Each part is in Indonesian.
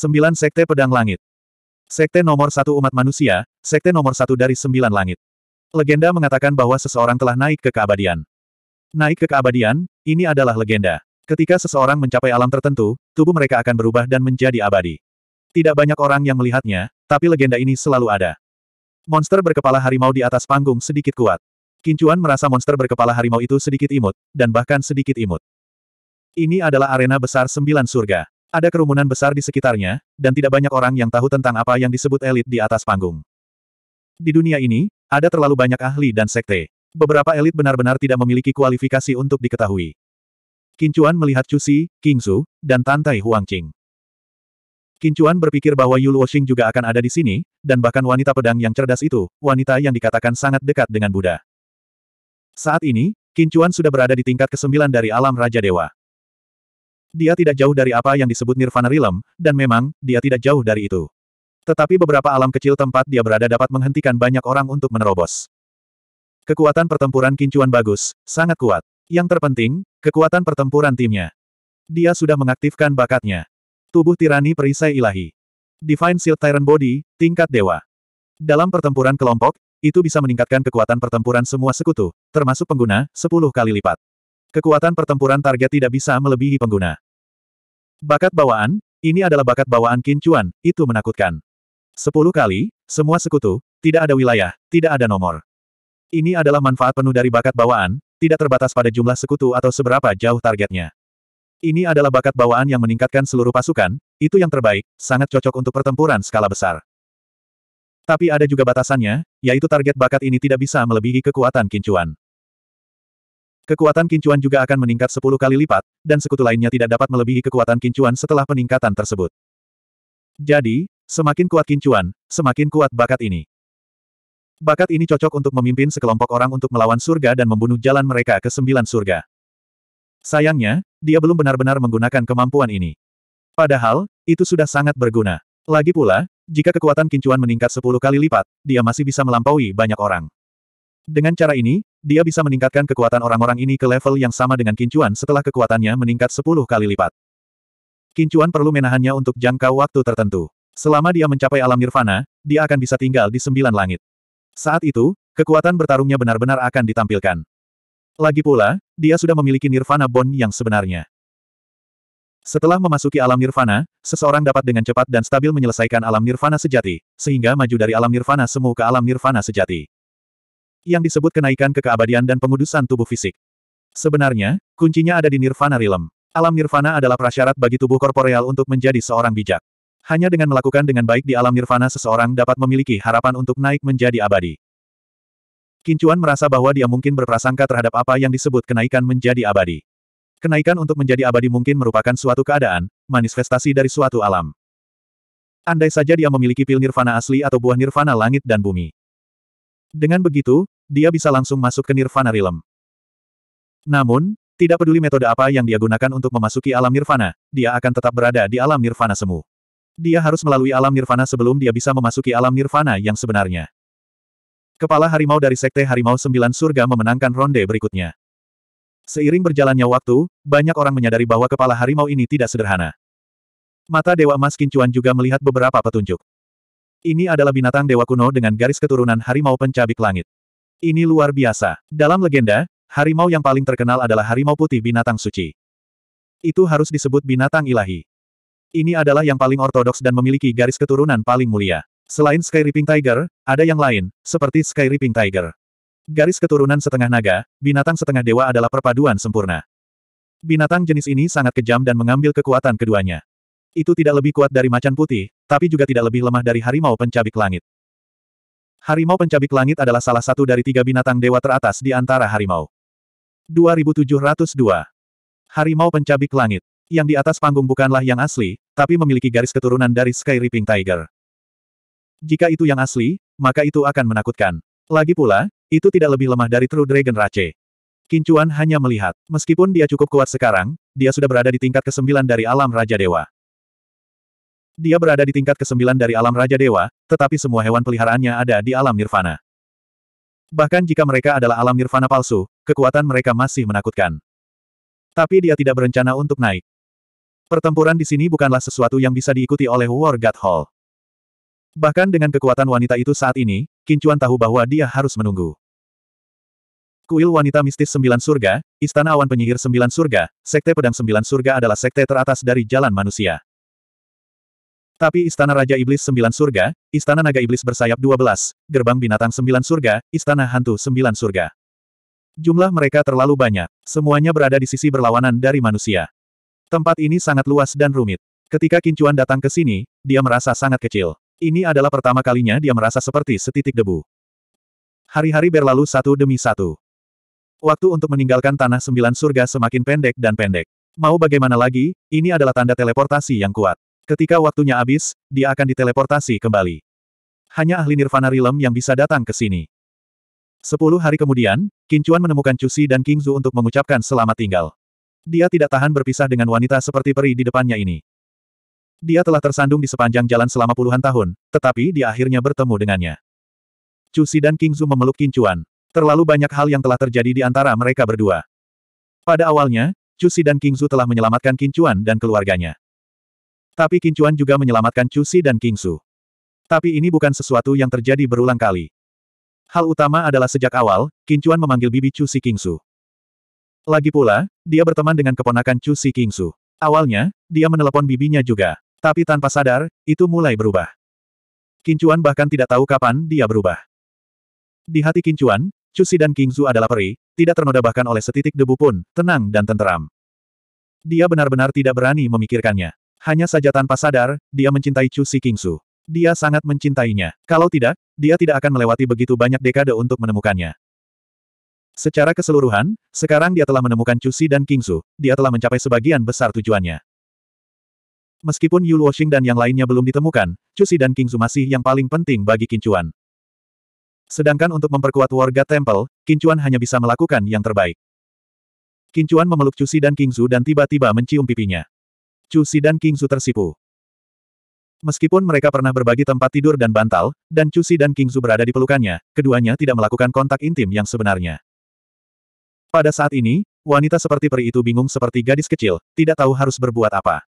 Sembilan Sekte Pedang Langit. Sekte nomor satu umat manusia, sekte nomor satu dari sembilan langit. Legenda mengatakan bahwa seseorang telah naik ke keabadian. Naik ke keabadian, ini adalah legenda. Ketika seseorang mencapai alam tertentu, tubuh mereka akan berubah dan menjadi abadi. Tidak banyak orang yang melihatnya, tapi legenda ini selalu ada. Monster berkepala harimau di atas panggung sedikit kuat. Kincuan merasa monster berkepala harimau itu sedikit imut, dan bahkan sedikit imut. Ini adalah arena besar sembilan surga. Ada kerumunan besar di sekitarnya, dan tidak banyak orang yang tahu tentang apa yang disebut elit di atas panggung. Di dunia ini, ada terlalu banyak ahli dan sekte. Beberapa elit benar-benar tidak memiliki kualifikasi untuk diketahui. Kincuan melihat Cusi, Kingsu, dan Tantai Huangqing. Kincuan berpikir bahwa Yul Woxing juga akan ada di sini, dan bahkan wanita pedang yang cerdas itu, wanita yang dikatakan sangat dekat dengan Buddha. Saat ini, Kincuan sudah berada di tingkat kesembilan dari alam Raja Dewa. Dia tidak jauh dari apa yang disebut Nirvana Realm, dan memang, dia tidak jauh dari itu. Tetapi beberapa alam kecil tempat dia berada dapat menghentikan banyak orang untuk menerobos. Kekuatan pertempuran kincuan bagus, sangat kuat. Yang terpenting, kekuatan pertempuran timnya. Dia sudah mengaktifkan bakatnya. Tubuh tirani perisai ilahi. Divine Shield Tyrant Body, tingkat dewa. Dalam pertempuran kelompok, itu bisa meningkatkan kekuatan pertempuran semua sekutu, termasuk pengguna, 10 kali lipat. Kekuatan pertempuran target tidak bisa melebihi pengguna. Bakat bawaan, ini adalah bakat bawaan kincuan, itu menakutkan. Sepuluh kali, semua sekutu, tidak ada wilayah, tidak ada nomor. Ini adalah manfaat penuh dari bakat bawaan, tidak terbatas pada jumlah sekutu atau seberapa jauh targetnya. Ini adalah bakat bawaan yang meningkatkan seluruh pasukan, itu yang terbaik, sangat cocok untuk pertempuran skala besar. Tapi ada juga batasannya, yaitu target bakat ini tidak bisa melebihi kekuatan kincuan. Kekuatan kincuan juga akan meningkat 10 kali lipat, dan sekutu lainnya tidak dapat melebihi kekuatan kincuan setelah peningkatan tersebut. Jadi, semakin kuat kincuan, semakin kuat bakat ini. Bakat ini cocok untuk memimpin sekelompok orang untuk melawan surga dan membunuh jalan mereka ke sembilan surga. Sayangnya, dia belum benar-benar menggunakan kemampuan ini. Padahal, itu sudah sangat berguna. Lagi pula, jika kekuatan kincuan meningkat 10 kali lipat, dia masih bisa melampaui banyak orang. Dengan cara ini, dia bisa meningkatkan kekuatan orang-orang ini ke level yang sama dengan Kincuan setelah kekuatannya meningkat 10 kali lipat. Kincuan perlu menahannya untuk jangka waktu tertentu. Selama dia mencapai alam nirvana, dia akan bisa tinggal di sembilan langit. Saat itu, kekuatan bertarungnya benar-benar akan ditampilkan. Lagi pula, dia sudah memiliki nirvana bond yang sebenarnya. Setelah memasuki alam nirvana, seseorang dapat dengan cepat dan stabil menyelesaikan alam nirvana sejati, sehingga maju dari alam nirvana semu ke alam nirvana sejati yang disebut kenaikan ke keabadian dan pengudusan tubuh fisik. Sebenarnya, kuncinya ada di Nirvana Realm. Alam Nirvana adalah prasyarat bagi tubuh korporeal untuk menjadi seorang bijak. Hanya dengan melakukan dengan baik di alam Nirvana seseorang dapat memiliki harapan untuk naik menjadi abadi. Kincuan merasa bahwa dia mungkin berprasangka terhadap apa yang disebut kenaikan menjadi abadi. Kenaikan untuk menjadi abadi mungkin merupakan suatu keadaan, manifestasi dari suatu alam. Andai saja dia memiliki pil nirvana asli atau buah nirvana langit dan bumi. Dengan begitu, dia bisa langsung masuk ke Nirvana Realm. Namun, tidak peduli metode apa yang dia gunakan untuk memasuki alam Nirvana, dia akan tetap berada di alam Nirvana semu. Dia harus melalui alam Nirvana sebelum dia bisa memasuki alam Nirvana yang sebenarnya. Kepala harimau dari Sekte Harimau Sembilan Surga memenangkan ronde berikutnya. Seiring berjalannya waktu, banyak orang menyadari bahwa kepala harimau ini tidak sederhana. Mata Dewa Emas Kincuan juga melihat beberapa petunjuk. Ini adalah binatang dewa kuno dengan garis keturunan harimau pencabik langit. Ini luar biasa. Dalam legenda, harimau yang paling terkenal adalah harimau putih binatang suci. Itu harus disebut binatang ilahi. Ini adalah yang paling ortodoks dan memiliki garis keturunan paling mulia. Selain Sky Ripping Tiger, ada yang lain, seperti Sky Ripping Tiger. Garis keturunan setengah naga, binatang setengah dewa adalah perpaduan sempurna. Binatang jenis ini sangat kejam dan mengambil kekuatan keduanya. Itu tidak lebih kuat dari macan putih, tapi juga tidak lebih lemah dari harimau pencabik langit. Harimau pencabik langit adalah salah satu dari tiga binatang dewa teratas di antara harimau. 2702. Harimau pencabik langit. Yang di atas panggung bukanlah yang asli, tapi memiliki garis keturunan dari Sky Ripping Tiger. Jika itu yang asli, maka itu akan menakutkan. Lagi pula, itu tidak lebih lemah dari True Dragon Rache. Kincuan hanya melihat. Meskipun dia cukup kuat sekarang, dia sudah berada di tingkat kesembilan dari alam Raja Dewa. Dia berada di tingkat kesembilan dari alam Raja Dewa, tetapi semua hewan peliharaannya ada di alam nirvana. Bahkan jika mereka adalah alam nirvana palsu, kekuatan mereka masih menakutkan. Tapi dia tidak berencana untuk naik. Pertempuran di sini bukanlah sesuatu yang bisa diikuti oleh War God Hall. Bahkan dengan kekuatan wanita itu saat ini, Kincuan tahu bahwa dia harus menunggu. Kuil Wanita Mistis Sembilan Surga, Istana Awan Penyihir Sembilan Surga, Sekte Pedang Sembilan Surga adalah sekte teratas dari jalan manusia. Tapi Istana Raja Iblis Sembilan Surga, Istana Naga Iblis Bersayap Dua Belas, Gerbang Binatang Sembilan Surga, Istana Hantu Sembilan Surga. Jumlah mereka terlalu banyak, semuanya berada di sisi berlawanan dari manusia. Tempat ini sangat luas dan rumit. Ketika Kincuan datang ke sini, dia merasa sangat kecil. Ini adalah pertama kalinya dia merasa seperti setitik debu. Hari-hari berlalu satu demi satu. Waktu untuk meninggalkan tanah sembilan surga semakin pendek dan pendek. Mau bagaimana lagi, ini adalah tanda teleportasi yang kuat. Ketika waktunya habis, dia akan diteleportasi kembali. Hanya ahli Nirvana Realm yang bisa datang ke sini. Sepuluh hari kemudian, Kincuan menemukan Cusi dan Kingzu untuk mengucapkan selamat tinggal. Dia tidak tahan berpisah dengan wanita seperti peri di depannya ini. Dia telah tersandung di sepanjang jalan selama puluhan tahun, tetapi dia akhirnya bertemu dengannya. Cusi dan Kingzu memeluk Kincuan, Terlalu banyak hal yang telah terjadi di antara mereka berdua. Pada awalnya, Cusi dan Kingzu telah menyelamatkan Kincuan dan keluarganya. Tapi Kincuan juga menyelamatkan Cusi dan Kingzu. Tapi ini bukan sesuatu yang terjadi berulang kali. Hal utama adalah sejak awal, Kincuan memanggil bibi Cusi Kingzu. Lagi pula, dia berteman dengan keponakan Cusi Kingzu. Awalnya, dia menelepon bibinya juga. Tapi tanpa sadar, itu mulai berubah. Kincuan bahkan tidak tahu kapan dia berubah. Di hati Kincuan, Cusi dan Kingzu adalah peri, tidak ternoda bahkan oleh setitik debu pun, tenang dan tenteram. Dia benar-benar tidak berani memikirkannya. Hanya saja tanpa sadar, dia mencintai Cusi Kingzu. Dia sangat mencintainya. Kalau tidak, dia tidak akan melewati begitu banyak dekade untuk menemukannya. Secara keseluruhan, sekarang dia telah menemukan Cusi dan Kingzu, dia telah mencapai sebagian besar tujuannya. Meskipun Yul Woxing dan yang lainnya belum ditemukan, Cusi dan Kingzu masih yang paling penting bagi Kincuan. Sedangkan untuk memperkuat warga Temple, Kincuan hanya bisa melakukan yang terbaik. Kincuan memeluk Cusi dan Kingzu dan tiba-tiba mencium pipinya. Cusi dan Kingzu tersipu. Meskipun mereka pernah berbagi tempat tidur dan bantal, dan Cusi dan Kingzu berada di pelukannya, keduanya tidak melakukan kontak intim yang sebenarnya. Pada saat ini, wanita seperti peri itu bingung seperti gadis kecil, tidak tahu harus berbuat apa.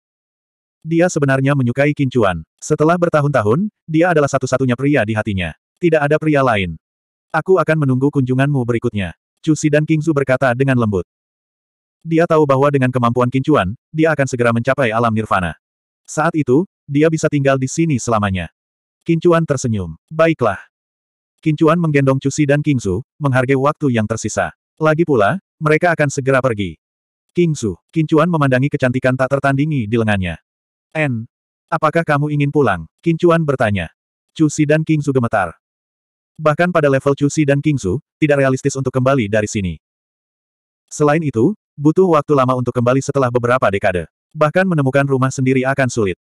Dia sebenarnya menyukai Kincuan. Setelah bertahun-tahun, dia adalah satu-satunya pria di hatinya. Tidak ada pria lain. Aku akan menunggu kunjunganmu berikutnya. Cusi dan Kingzu berkata dengan lembut. Dia tahu bahwa dengan kemampuan Kincuan, dia akan segera mencapai alam nirvana. Saat itu, dia bisa tinggal di sini selamanya. Kincuan tersenyum. Baiklah. Kincuan menggendong Cusi dan Kingzu, menghargai waktu yang tersisa. Lagi pula, mereka akan segera pergi. Kingzu, Kincuan memandangi kecantikan tak tertandingi di lengannya. En, apakah kamu ingin pulang? Kincuan bertanya. Cusi dan Kingzu gemetar. Bahkan pada level Cusi dan Kingsu, tidak realistis untuk kembali dari sini. Selain itu, butuh waktu lama untuk kembali setelah beberapa dekade. Bahkan menemukan rumah sendiri akan sulit.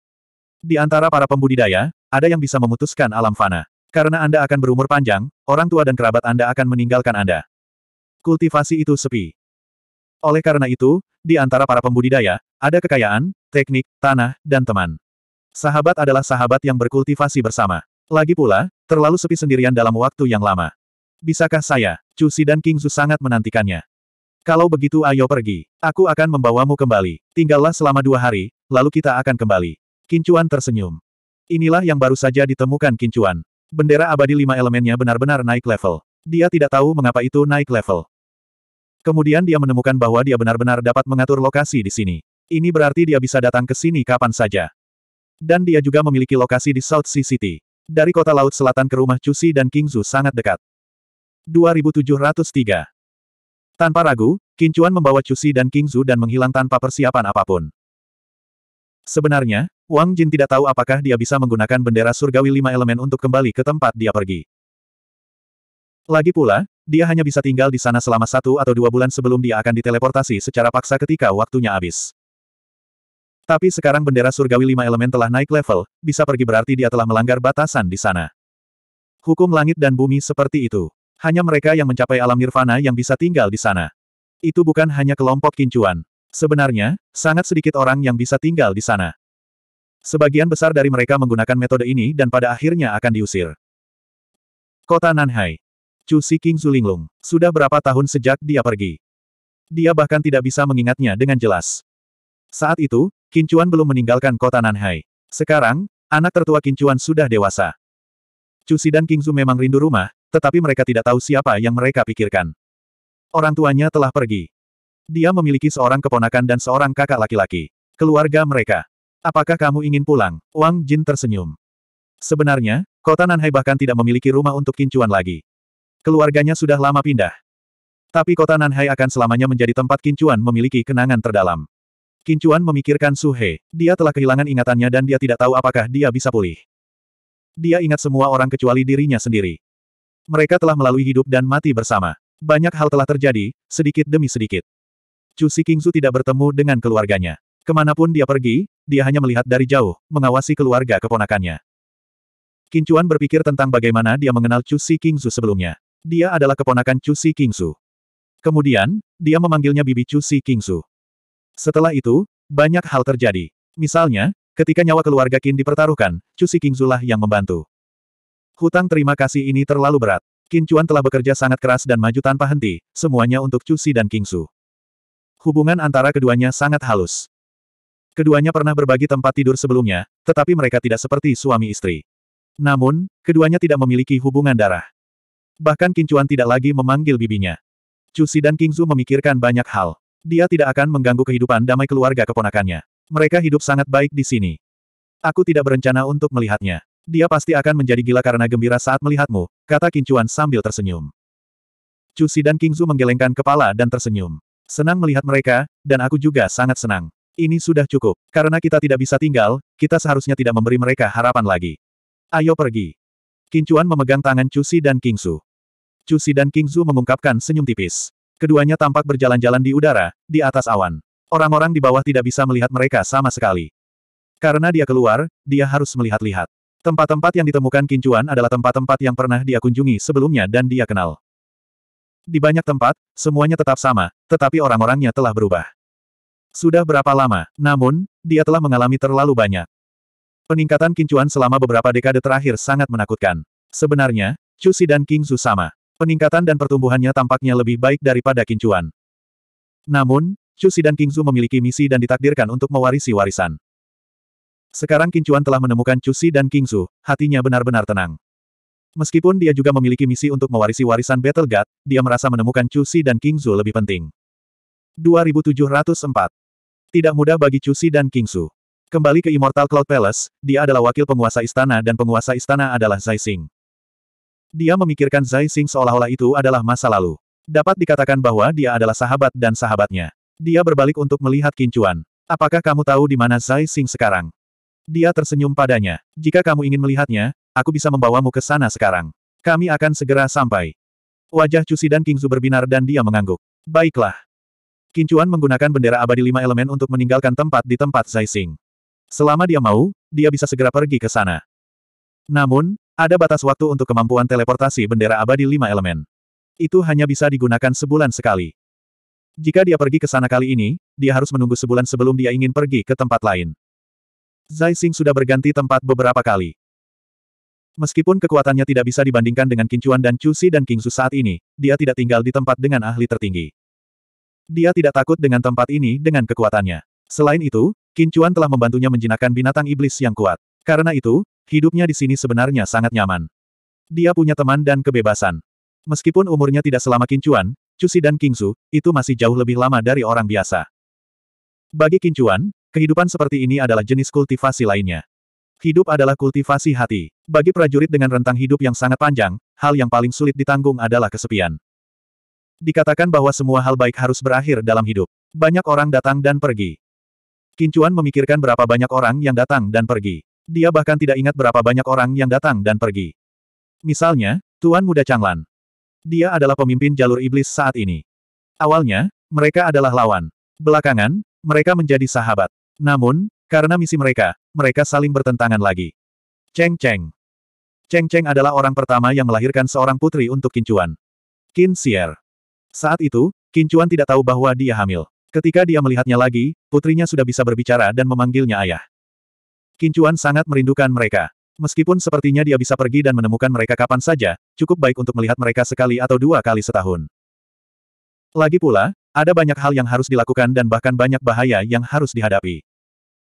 Di antara para pembudidaya, ada yang bisa memutuskan alam fana. Karena Anda akan berumur panjang, orang tua dan kerabat Anda akan meninggalkan Anda. Kultivasi itu sepi. Oleh karena itu, di antara para pembudidaya, ada kekayaan, teknik, tanah, dan teman. Sahabat adalah sahabat yang berkultivasi bersama. Lagi pula, terlalu sepi sendirian dalam waktu yang lama. Bisakah saya, Cusi dan King Su sangat menantikannya. Kalau begitu ayo pergi. Aku akan membawamu kembali. Tinggallah selama dua hari, lalu kita akan kembali. Kincuan tersenyum. Inilah yang baru saja ditemukan Kincuan. Bendera abadi lima elemennya benar-benar naik level. Dia tidak tahu mengapa itu naik level. Kemudian dia menemukan bahwa dia benar-benar dapat mengatur lokasi di sini. Ini berarti dia bisa datang ke sini kapan saja. Dan dia juga memiliki lokasi di South Sea City. Dari kota laut selatan ke rumah Cusi dan Kingzu sangat dekat. 2703. Tanpa ragu, Kincuan membawa Cusi dan Kingzu dan menghilang tanpa persiapan apa pun. Sebenarnya, Wang Jin tidak tahu apakah dia bisa menggunakan bendera surgawi lima elemen untuk kembali ke tempat dia pergi. Lagi pula, dia hanya bisa tinggal di sana selama satu atau dua bulan sebelum dia akan diteleportasi secara paksa ketika waktunya habis. Tapi sekarang bendera surgawi lima elemen telah naik level, bisa pergi berarti dia telah melanggar batasan di sana. Hukum langit dan bumi seperti itu. Hanya mereka yang mencapai alam nirvana yang bisa tinggal di sana. Itu bukan hanya kelompok kincuan. Sebenarnya, sangat sedikit orang yang bisa tinggal di sana. Sebagian besar dari mereka menggunakan metode ini dan pada akhirnya akan diusir. Kota Nanhai. Chu King Zulinglung. Sudah berapa tahun sejak dia pergi? Dia bahkan tidak bisa mengingatnya dengan jelas. Saat itu, Qin belum meninggalkan kota Nanhai. Sekarang, anak tertua Qin sudah dewasa. Cusi dan King memang rindu rumah, tetapi mereka tidak tahu siapa yang mereka pikirkan. Orang tuanya telah pergi. Dia memiliki seorang keponakan dan seorang kakak laki-laki. Keluarga mereka. Apakah kamu ingin pulang? Wang Jin tersenyum. Sebenarnya, kota Nanhai bahkan tidak memiliki rumah untuk Qin lagi. Keluarganya sudah lama pindah. Tapi kota Nanhai akan selamanya menjadi tempat Qin memiliki kenangan terdalam. Qin memikirkan Su He. Dia telah kehilangan ingatannya dan dia tidak tahu apakah dia bisa pulih. Dia ingat semua orang kecuali dirinya sendiri. Mereka telah melalui hidup dan mati bersama. Banyak hal telah terjadi, sedikit demi sedikit. Chu Kingsu tidak bertemu dengan keluarganya. Ke mana pun dia pergi, dia hanya melihat dari jauh, mengawasi keluarga keponakannya. Qin berpikir tentang bagaimana dia mengenal Chu Kingsu sebelumnya. Dia adalah keponakan Chu Kingsu. Kemudian, dia memanggilnya Bibi Chu Kingsu. Setelah itu, banyak hal terjadi. Misalnya, ketika nyawa keluarga Qin dipertaruhkan, Chu Kingzulah yang membantu. Hutang terima kasih ini terlalu berat. Qin telah bekerja sangat keras dan maju tanpa henti, semuanya untuk Chu Si dan Kingsu. Hubungan antara keduanya sangat halus. Keduanya pernah berbagi tempat tidur sebelumnya, tetapi mereka tidak seperti suami istri. Namun, keduanya tidak memiliki hubungan darah. Bahkan Qin Chuan tidak lagi memanggil bibinya. Chu Si dan Kingsu memikirkan banyak hal. Dia tidak akan mengganggu kehidupan damai keluarga keponakannya. Mereka hidup sangat baik di sini. Aku tidak berencana untuk melihatnya. Dia pasti akan menjadi gila karena gembira saat melihatmu, kata Kincuan sambil tersenyum. Cusi dan Kingzu menggelengkan kepala dan tersenyum. Senang melihat mereka, dan aku juga sangat senang. Ini sudah cukup. Karena kita tidak bisa tinggal, kita seharusnya tidak memberi mereka harapan lagi. Ayo pergi. Kincuan memegang tangan Cusi dan Kingsu. Cusi dan Kingzu mengungkapkan senyum tipis. Keduanya tampak berjalan-jalan di udara, di atas awan. Orang-orang di bawah tidak bisa melihat mereka sama sekali. Karena dia keluar, dia harus melihat-lihat. Tempat-tempat yang ditemukan Kincuan adalah tempat-tempat yang pernah dia kunjungi sebelumnya dan dia kenal. Di banyak tempat, semuanya tetap sama, tetapi orang-orangnya telah berubah. Sudah berapa lama, namun, dia telah mengalami terlalu banyak. Peningkatan Kincuan selama beberapa dekade terakhir sangat menakutkan. Sebenarnya, Chusi dan King Su sama. Peningkatan dan pertumbuhannya tampaknya lebih baik daripada Kincuan. Namun, Chusi dan Kingzu memiliki misi dan ditakdirkan untuk mewarisi warisan. Sekarang Kincuan telah menemukan Chusi dan Kingzu, hatinya benar-benar tenang. Meskipun dia juga memiliki misi untuk mewarisi warisan Battle God, dia merasa menemukan Chusi dan Kingzu lebih penting. 2704. Tidak mudah bagi Chusi dan Kingzu. Kembali ke Immortal Cloud Palace, dia adalah wakil penguasa istana dan penguasa istana adalah Zai Xing. Dia memikirkan Zai Xing seolah-olah itu adalah masa lalu. Dapat dikatakan bahwa dia adalah sahabat dan sahabatnya. Dia berbalik untuk melihat Kincuan. Apakah kamu tahu di mana Zai Xing sekarang? Dia tersenyum padanya. Jika kamu ingin melihatnya, aku bisa membawamu ke sana sekarang. Kami akan segera sampai. Wajah Cusi dan Kingzu berbinar dan dia mengangguk. Baiklah. Kincuan menggunakan bendera abadi lima elemen untuk meninggalkan tempat di tempat Zai Xing. Selama dia mau, dia bisa segera pergi ke sana. Namun, ada batas waktu untuk kemampuan teleportasi bendera abadi lima elemen. Itu hanya bisa digunakan sebulan sekali. Jika dia pergi ke sana kali ini, dia harus menunggu sebulan sebelum dia ingin pergi ke tempat lain. Zai Xing sudah berganti tempat beberapa kali. Meskipun kekuatannya tidak bisa dibandingkan dengan Kincuan dan Chu Si dan King Su saat ini, dia tidak tinggal di tempat dengan ahli tertinggi. Dia tidak takut dengan tempat ini dengan kekuatannya. Selain itu, Kincuan telah membantunya menjinakkan binatang iblis yang kuat. Karena itu, Hidupnya di sini sebenarnya sangat nyaman. Dia punya teman dan kebebasan. Meskipun umurnya tidak selama Kincuan, Cusi dan Kingsu, itu masih jauh lebih lama dari orang biasa. Bagi Kincuan, kehidupan seperti ini adalah jenis kultivasi lainnya. Hidup adalah kultivasi hati. Bagi prajurit dengan rentang hidup yang sangat panjang, hal yang paling sulit ditanggung adalah kesepian. Dikatakan bahwa semua hal baik harus berakhir dalam hidup. Banyak orang datang dan pergi. Kincuan memikirkan berapa banyak orang yang datang dan pergi. Dia bahkan tidak ingat berapa banyak orang yang datang dan pergi. Misalnya, Tuan Muda Changlan. Dia adalah pemimpin jalur iblis saat ini. Awalnya, mereka adalah lawan. Belakangan, mereka menjadi sahabat. Namun, karena misi mereka, mereka saling bertentangan lagi. Cheng Cheng. Cheng Cheng adalah orang pertama yang melahirkan seorang putri untuk Kincuan. Qin Xier. Saat itu, Kincuan tidak tahu bahwa dia hamil. Ketika dia melihatnya lagi, putrinya sudah bisa berbicara dan memanggilnya ayah. Kincuan sangat merindukan mereka. Meskipun sepertinya dia bisa pergi dan menemukan mereka kapan saja, cukup baik untuk melihat mereka sekali atau dua kali setahun. Lagi pula, ada banyak hal yang harus dilakukan dan bahkan banyak bahaya yang harus dihadapi.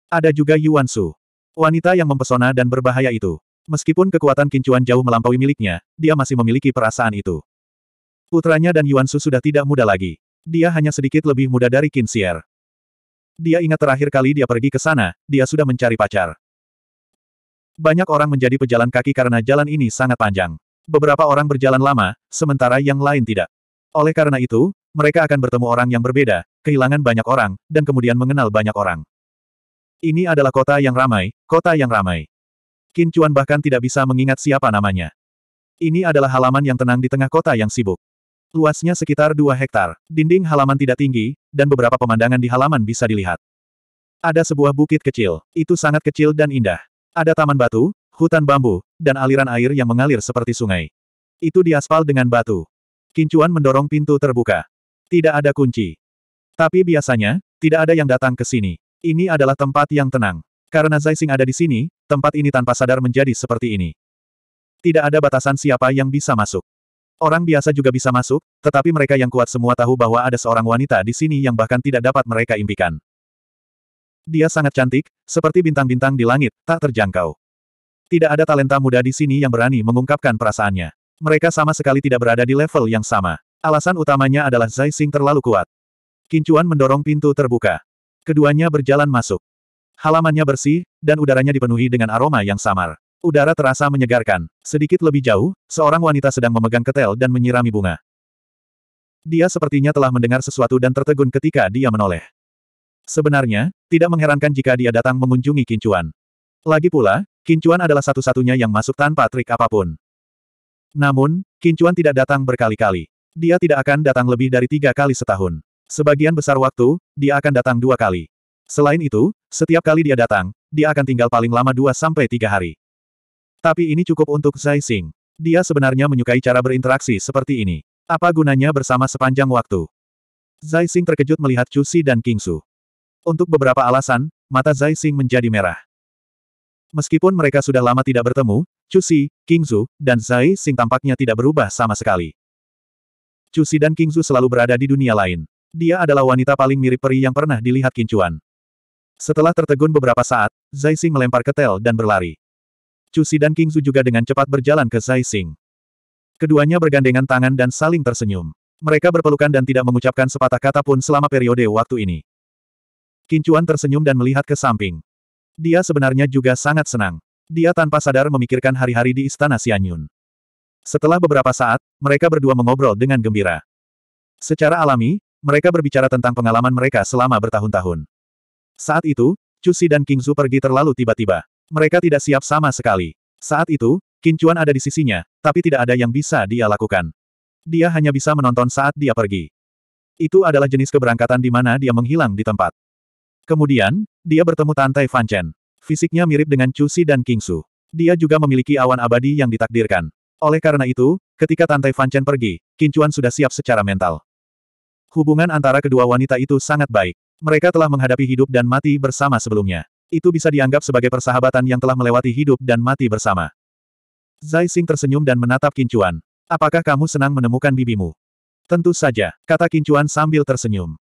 Ada juga Yuan Su. Wanita yang mempesona dan berbahaya itu. Meskipun kekuatan Kincuan jauh melampaui miliknya, dia masih memiliki perasaan itu. Putranya dan Yuan Su sudah tidak muda lagi. Dia hanya sedikit lebih muda dari Qin Xier. Dia ingat terakhir kali dia pergi ke sana, dia sudah mencari pacar. Banyak orang menjadi pejalan kaki karena jalan ini sangat panjang. Beberapa orang berjalan lama, sementara yang lain tidak. Oleh karena itu, mereka akan bertemu orang yang berbeda, kehilangan banyak orang, dan kemudian mengenal banyak orang. Ini adalah kota yang ramai, kota yang ramai. Qin Chuan bahkan tidak bisa mengingat siapa namanya. Ini adalah halaman yang tenang di tengah kota yang sibuk. Luasnya sekitar 2 hektar, dinding halaman tidak tinggi, dan beberapa pemandangan di halaman bisa dilihat. Ada sebuah bukit kecil, itu sangat kecil dan indah. Ada taman batu, hutan bambu, dan aliran air yang mengalir seperti sungai. Itu diaspal dengan batu. Kincuan mendorong pintu terbuka. Tidak ada kunci. Tapi biasanya, tidak ada yang datang ke sini. Ini adalah tempat yang tenang. Karena Zaising ada di sini, tempat ini tanpa sadar menjadi seperti ini. Tidak ada batasan siapa yang bisa masuk. Orang biasa juga bisa masuk, tetapi mereka yang kuat semua tahu bahwa ada seorang wanita di sini yang bahkan tidak dapat mereka impikan. Dia sangat cantik, seperti bintang-bintang di langit, tak terjangkau. Tidak ada talenta muda di sini yang berani mengungkapkan perasaannya. Mereka sama sekali tidak berada di level yang sama. Alasan utamanya adalah Zai Xing terlalu kuat. Kincuan mendorong pintu terbuka. Keduanya berjalan masuk. Halamannya bersih, dan udaranya dipenuhi dengan aroma yang samar. Udara terasa menyegarkan. Sedikit lebih jauh, seorang wanita sedang memegang ketel dan menyirami bunga. Dia sepertinya telah mendengar sesuatu dan tertegun ketika dia menoleh. Sebenarnya, tidak mengherankan jika dia datang mengunjungi Kincuan. Lagi pula, Kincuan adalah satu-satunya yang masuk tanpa trik apa pun. Namun, Kincuan tidak datang berkali-kali. Dia tidak akan datang lebih dari tiga kali setahun. Sebagian besar waktu, dia akan datang dua kali. Selain itu, setiap kali dia datang, dia akan tinggal paling lama dua sampai tiga hari. Tapi ini cukup untuk Zai Xing. Dia sebenarnya menyukai cara berinteraksi seperti ini. Apa gunanya bersama sepanjang waktu? Zai Xing terkejut melihat Chu Si dan King Su. Untuk beberapa alasan, mata Zai Xing menjadi merah. Meskipun mereka sudah lama tidak bertemu, Chu Si, King Su, dan Zai Xing tampaknya tidak berubah sama sekali. Chu Si dan King Su selalu berada di dunia lain. Dia adalah wanita paling mirip peri yang pernah dilihat Kincuan. Setelah tertegun beberapa saat, Zai Xing melempar ketel dan berlari. Chu Si dan King Su juga dengan cepat berjalan ke Zai Xing. Keduanya bergandengan tangan dan saling tersenyum. Mereka berpelukan dan tidak mengucapkan sepatah kata pun selama periode waktu ini. Qin Chuan tersenyum dan melihat ke samping. Dia sebenarnya juga sangat senang. Dia tanpa sadar memikirkan hari-hari di Istana Xianyun. Setelah beberapa saat, mereka berdua mengobrol dengan gembira. Secara alami, mereka berbicara tentang pengalaman mereka selama bertahun-tahun. Saat itu, Chu Si dan King Su pergi terlalu tiba-tiba. Mereka tidak siap sama sekali. Saat itu, Qin Chuan ada di sisinya, tapi tidak ada yang bisa dia lakukan. Dia hanya bisa menonton saat dia pergi. Itu adalah jenis keberangkatan di mana dia menghilang di tempat. Kemudian, dia bertemu Tantai Fan Chen. Fisiknya mirip dengan Chu Si dan King Su. Dia juga memiliki awan abadi yang ditakdirkan. Oleh karena itu, ketika Tantai Fan Chen pergi, Qin Chuan sudah siap secara mental. Hubungan antara kedua wanita itu sangat baik. Mereka telah menghadapi hidup dan mati bersama sebelumnya. Itu bisa dianggap sebagai persahabatan yang telah melewati hidup dan mati bersama. Zai Xing tersenyum dan menatap Kincuan. Apakah kamu senang menemukan bibimu? Tentu saja, kata Kincuan sambil tersenyum.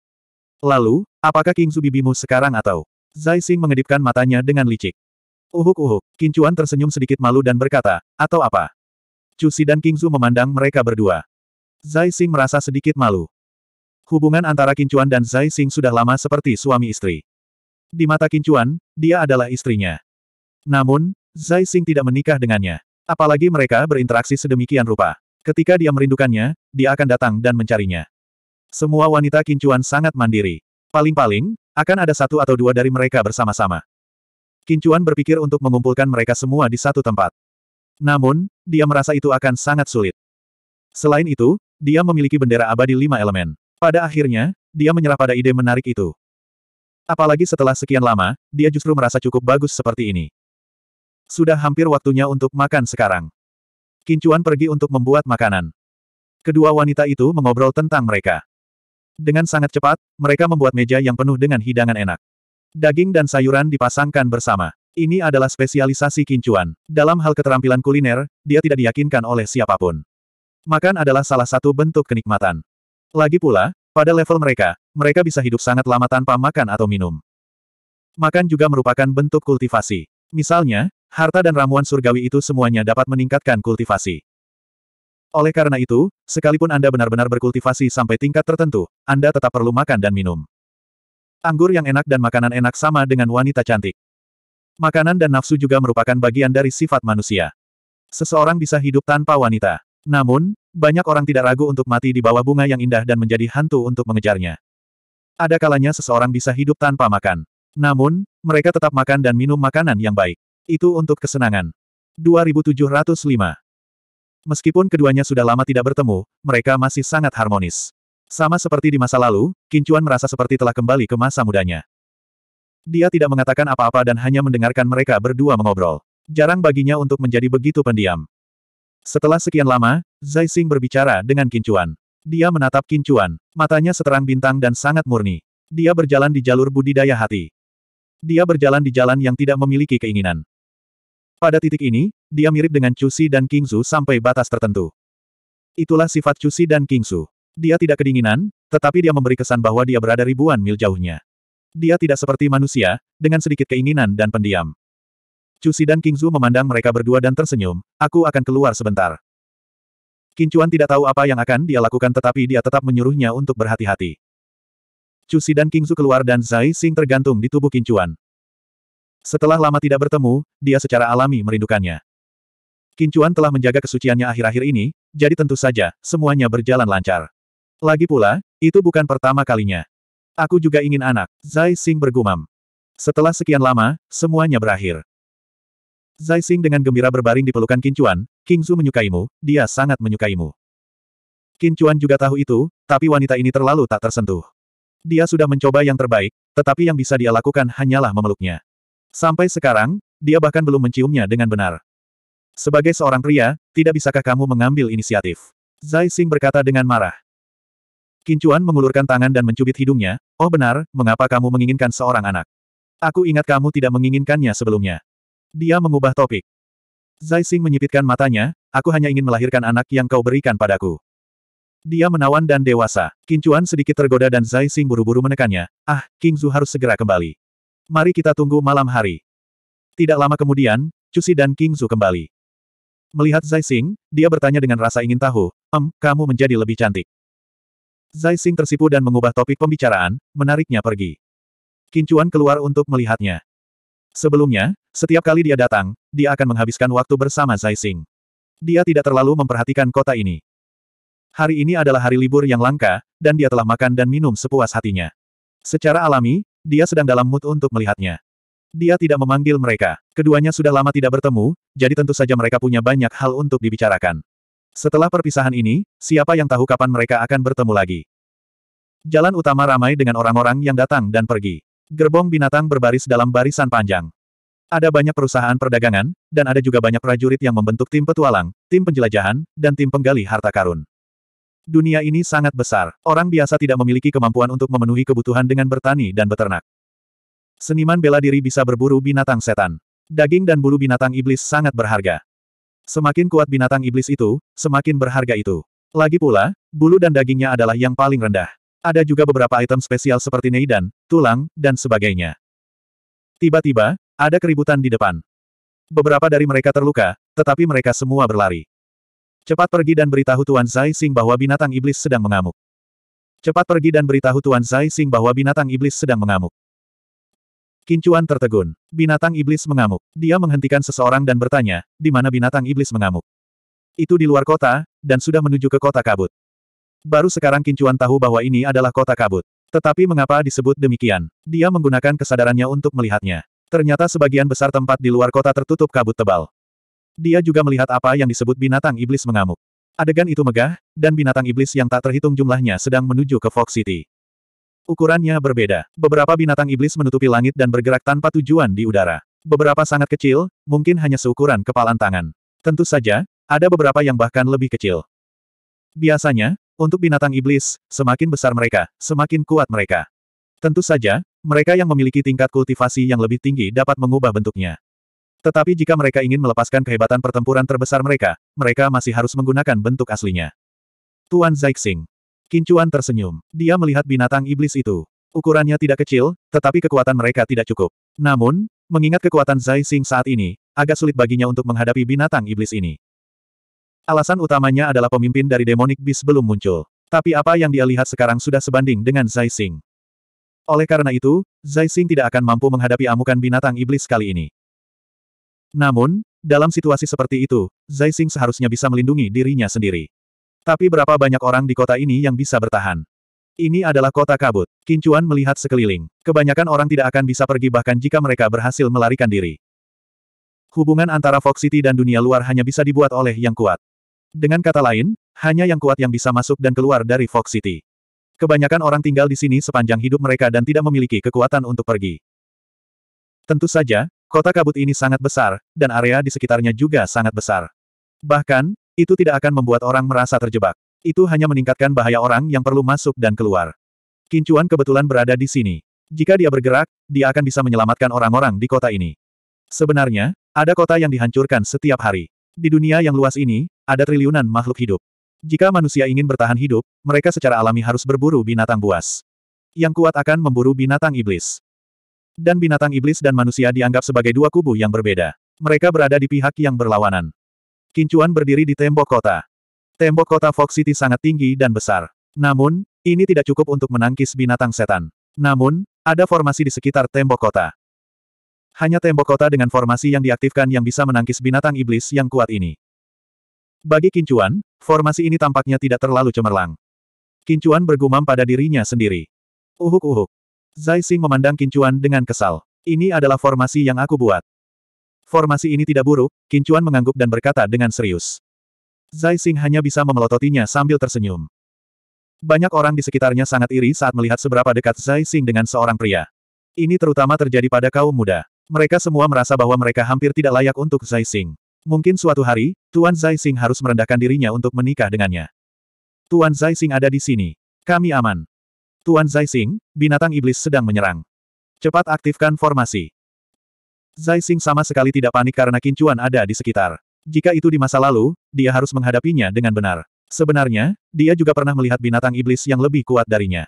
Lalu, apakah Kingsu bibimu sekarang atau? Zai Xing mengedipkan matanya dengan licik. Uhuk-uhuk, Kincuan tersenyum sedikit malu dan berkata, atau apa? Chu Si dan Kingsu memandang mereka berdua. Zai Xing merasa sedikit malu. Hubungan antara Kincuan dan Zai Xing sudah lama seperti suami istri. Di mata Kincuan, dia adalah istrinya. Namun, Zai Xing tidak menikah dengannya. Apalagi mereka berinteraksi sedemikian rupa. Ketika dia merindukannya, dia akan datang dan mencarinya. Semua wanita Kincuan sangat mandiri. Paling-paling, akan ada satu atau dua dari mereka bersama-sama. Kincuan berpikir untuk mengumpulkan mereka semua di satu tempat. Namun, dia merasa itu akan sangat sulit. Selain itu, dia memiliki bendera abadi lima elemen. Pada akhirnya, dia menyerah pada ide menarik itu. Apalagi setelah sekian lama, dia justru merasa cukup bagus seperti ini. Sudah hampir waktunya untuk makan sekarang. Kincuan pergi untuk membuat makanan. Kedua wanita itu mengobrol tentang mereka. Dengan sangat cepat, mereka membuat meja yang penuh dengan hidangan enak. Daging dan sayuran dipasangkan bersama. Ini adalah spesialisasi Kincuan. Dalam hal keterampilan kuliner, dia tidak diyakinkan oleh siapa pun. Makan adalah salah satu bentuk kenikmatan. Lagi pula, pada level mereka, mereka bisa hidup sangat lama tanpa makan atau minum. Makan juga merupakan bentuk kultivasi. Misalnya, harta dan ramuan surgawi itu semuanya dapat meningkatkan kultivasi. Oleh karena itu, sekalipun Anda benar-benar berkultivasi sampai tingkat tertentu, Anda tetap perlu makan dan minum. Anggur yang enak dan makanan enak sama dengan wanita cantik. Makanan dan nafsu juga merupakan bagian dari sifat manusia. Seseorang bisa hidup tanpa wanita. Namun, banyak orang tidak ragu untuk mati di bawah bunga yang indah dan menjadi hantu untuk mengejarnya. Ada kalanya seseorang bisa hidup tanpa makan. Namun, mereka tetap makan dan minum makanan yang baik. Itu untuk kesenangan. 2705 Meskipun keduanya sudah lama tidak bertemu, mereka masih sangat harmonis. Sama seperti di masa lalu, Kincuan merasa seperti telah kembali ke masa mudanya. Dia tidak mengatakan apa-apa dan hanya mendengarkan mereka berdua mengobrol. Jarang baginya untuk menjadi begitu pendiam. Setelah sekian lama, Zai Xing berbicara dengan Kincuan. Dia menatap Kincuan, matanya seterang bintang dan sangat murni. Dia berjalan di jalur budidaya hati. Dia berjalan di jalan yang tidak memiliki keinginan. Pada titik ini, dia mirip dengan Cusi dan Kingsu sampai batas tertentu. Itulah sifat Cusi dan Kingsu. Dia tidak kedinginan, tetapi dia memberi kesan bahwa dia berada ribuan mil jauhnya. Dia tidak seperti manusia, dengan sedikit keinginan dan pendiam. Cusi dan Kingsu memandang mereka berdua dan tersenyum, aku akan keluar sebentar. Kincuan tidak tahu apa yang akan dia lakukan tetapi dia tetap menyuruhnya untuk berhati-hati. Cusi dan Kingsu keluar dan Zai Xing tergantung di tubuh Kincuan. Setelah lama tidak bertemu, dia secara alami merindukannya. Kincuan telah menjaga kesuciannya akhir-akhir ini, jadi tentu saja, semuanya berjalan lancar. Lagi pula, itu bukan pertama kalinya. Aku juga ingin anak, Zai Xing bergumam. Setelah sekian lama, semuanya berakhir. Zai Xing dengan gembira berbaring di pelukan Kincuan, Kingzu menyukaimu, dia sangat menyukaimu. Kincuan juga tahu itu, tapi wanita ini terlalu tak tersentuh. Dia sudah mencoba yang terbaik, tetapi yang bisa dia lakukan hanyalah memeluknya. Sampai sekarang, dia bahkan belum menciumnya dengan benar. Sebagai seorang pria, tidak bisakah kamu mengambil inisiatif? Zai Xing berkata dengan marah. Kincuan mengulurkan tangan dan mencubit hidungnya, oh benar, mengapa kamu menginginkan seorang anak? Aku ingat kamu tidak menginginkannya sebelumnya. Dia mengubah topik. Zai Xing menyipitkan matanya, aku hanya ingin melahirkan anak yang kau berikan padaku. Dia menawan dan dewasa. Kincuan sedikit tergoda dan Zai Xing buru-buru menekannya, ah, King Zhu harus segera kembali. Mari kita tunggu malam hari. Tidak lama kemudian, Cusi dan King Zhu kembali. Melihat Zai Xing, dia bertanya dengan rasa ingin tahu, Em, kamu menjadi lebih cantik. Zai Xing tersipu dan mengubah topik pembicaraan, menariknya pergi. Kincuan keluar untuk melihatnya. Sebelumnya, setiap kali dia datang, dia akan menghabiskan waktu bersama Zai Xing. Dia tidak terlalu memperhatikan kota ini. Hari ini adalah hari libur yang langka, dan dia telah makan dan minum sepuas hatinya. Secara alami, dia sedang dalam mood untuk melihatnya. Dia tidak memanggil mereka. Keduanya sudah lama tidak bertemu, jadi tentu saja mereka punya banyak hal untuk dibicarakan. Setelah perpisahan ini, siapa yang tahu kapan mereka akan bertemu lagi? Jalan utama ramai dengan orang-orang yang datang dan pergi. Gerbong binatang berbaris dalam barisan panjang. Ada banyak perusahaan perdagangan, dan ada juga banyak prajurit yang membentuk tim petualang, tim penjelajahan, dan tim penggali harta karun. Dunia ini sangat besar. Orang biasa tidak memiliki kemampuan untuk memenuhi kebutuhan dengan bertani dan beternak. Seniman bela diri bisa berburu binatang setan. Daging dan bulu binatang iblis sangat berharga. Semakin kuat binatang iblis itu, semakin berharga itu. Lagi pula, bulu dan dagingnya adalah yang paling rendah. Ada juga beberapa item spesial seperti neidan, tulang, dan sebagainya. Tiba-tiba, ada keributan di depan. Beberapa dari mereka terluka, tetapi mereka semua berlari. Cepat pergi dan beritahu Tuan Zai Xing bahwa binatang iblis sedang mengamuk. Cepat pergi dan beritahu Tuan Zai Xing bahwa binatang iblis sedang mengamuk. Kincuan tertegun. Binatang iblis mengamuk. Dia menghentikan seseorang dan bertanya, di mana binatang iblis mengamuk. Itu di luar kota, dan sudah menuju ke kota kabut. Baru sekarang Kincuan tahu bahwa ini adalah kota kabut. Tetapi mengapa disebut demikian? Dia menggunakan kesadarannya untuk melihatnya. Ternyata sebagian besar tempat di luar kota tertutup kabut tebal. Dia juga melihat apa yang disebut binatang iblis mengamuk. Adegan itu megah, dan binatang iblis yang tak terhitung jumlahnya sedang menuju ke Fox City. Ukurannya berbeda. Beberapa binatang iblis menutupi langit dan bergerak tanpa tujuan di udara. Beberapa sangat kecil, mungkin hanya seukuran kepalan tangan. Tentu saja, ada beberapa yang bahkan lebih kecil. Biasanya, untuk binatang iblis, semakin besar mereka, semakin kuat mereka. Tentu saja, mereka yang memiliki tingkat kultivasi yang lebih tinggi dapat mengubah bentuknya. Tetapi jika mereka ingin melepaskan kehebatan pertempuran terbesar mereka, mereka masih harus menggunakan bentuk aslinya. Tuan Zaixing. Kincuan tersenyum. Dia melihat binatang iblis itu. Ukurannya tidak kecil, tetapi kekuatan mereka tidak cukup. Namun, mengingat kekuatan Zai Xing saat ini, agak sulit baginya untuk menghadapi binatang iblis ini. Alasan utamanya adalah pemimpin dari Demonic Beast belum muncul. Tapi apa yang dia lihat sekarang sudah sebanding dengan Zai Xing. Oleh karena itu, Zai Xing tidak akan mampu menghadapi amukan binatang iblis kali ini. Namun, dalam situasi seperti itu, Zai Xing seharusnya bisa melindungi dirinya sendiri. Tapi berapa banyak orang di kota ini yang bisa bertahan? Ini adalah kota kabut. Kincuan melihat sekeliling. Kebanyakan orang tidak akan bisa pergi bahkan jika mereka berhasil melarikan diri. Hubungan antara Fox City dan dunia luar hanya bisa dibuat oleh yang kuat. Dengan kata lain, hanya yang kuat yang bisa masuk dan keluar dari Fox City. Kebanyakan orang tinggal di sini sepanjang hidup mereka dan tidak memiliki kekuatan untuk pergi. Tentu saja, kota kabut ini sangat besar, dan area di sekitarnya juga sangat besar. Bahkan, itu tidak akan membuat orang merasa terjebak. Itu hanya meningkatkan bahaya orang yang perlu masuk dan keluar. Kincuan kebetulan berada di sini. Jika dia bergerak, dia akan bisa menyelamatkan orang-orang di kota ini. Sebenarnya, ada kota yang dihancurkan setiap hari. Di dunia yang luas ini, ada triliunan makhluk hidup. Jika manusia ingin bertahan hidup, mereka secara alami harus berburu binatang buas. Yang kuat akan memburu binatang iblis. Dan binatang iblis dan manusia dianggap sebagai dua kubu yang berbeda. Mereka berada di pihak yang berlawanan. Kincuan berdiri di tembok kota. Tembok kota Fox City sangat tinggi dan besar. Namun, ini tidak cukup untuk menangkis binatang setan. Namun, ada formasi di sekitar tembok kota. Hanya tembok kota dengan formasi yang diaktifkan yang bisa menangkis binatang iblis yang kuat ini. Bagi Kincuan, formasi ini tampaknya tidak terlalu cemerlang. Kincuan bergumam pada dirinya sendiri. Uhuk-uhuk. Zai Xing memandang Kincuan dengan kesal. Ini adalah formasi yang aku buat. Formasi ini tidak buruk, Kincuan mengangguk dan berkata dengan serius. Zai Xing hanya bisa memelototinya sambil tersenyum. Banyak orang di sekitarnya sangat iri saat melihat seberapa dekat Zai Xing dengan seorang pria. Ini terutama terjadi pada kaum muda. Mereka semua merasa bahwa mereka hampir tidak layak untuk Zai Xing. Mungkin suatu hari, Tuan Zai Xing harus merendahkan dirinya untuk menikah dengannya. Tuan Zai Xing ada di sini. Kami aman. Tuan Zai Xing, binatang iblis sedang menyerang. Cepat aktifkan formasi. Zai Xing sama sekali tidak panik karena kincuan ada di sekitar. Jika itu di masa lalu, dia harus menghadapinya dengan benar. Sebenarnya, dia juga pernah melihat binatang iblis yang lebih kuat darinya.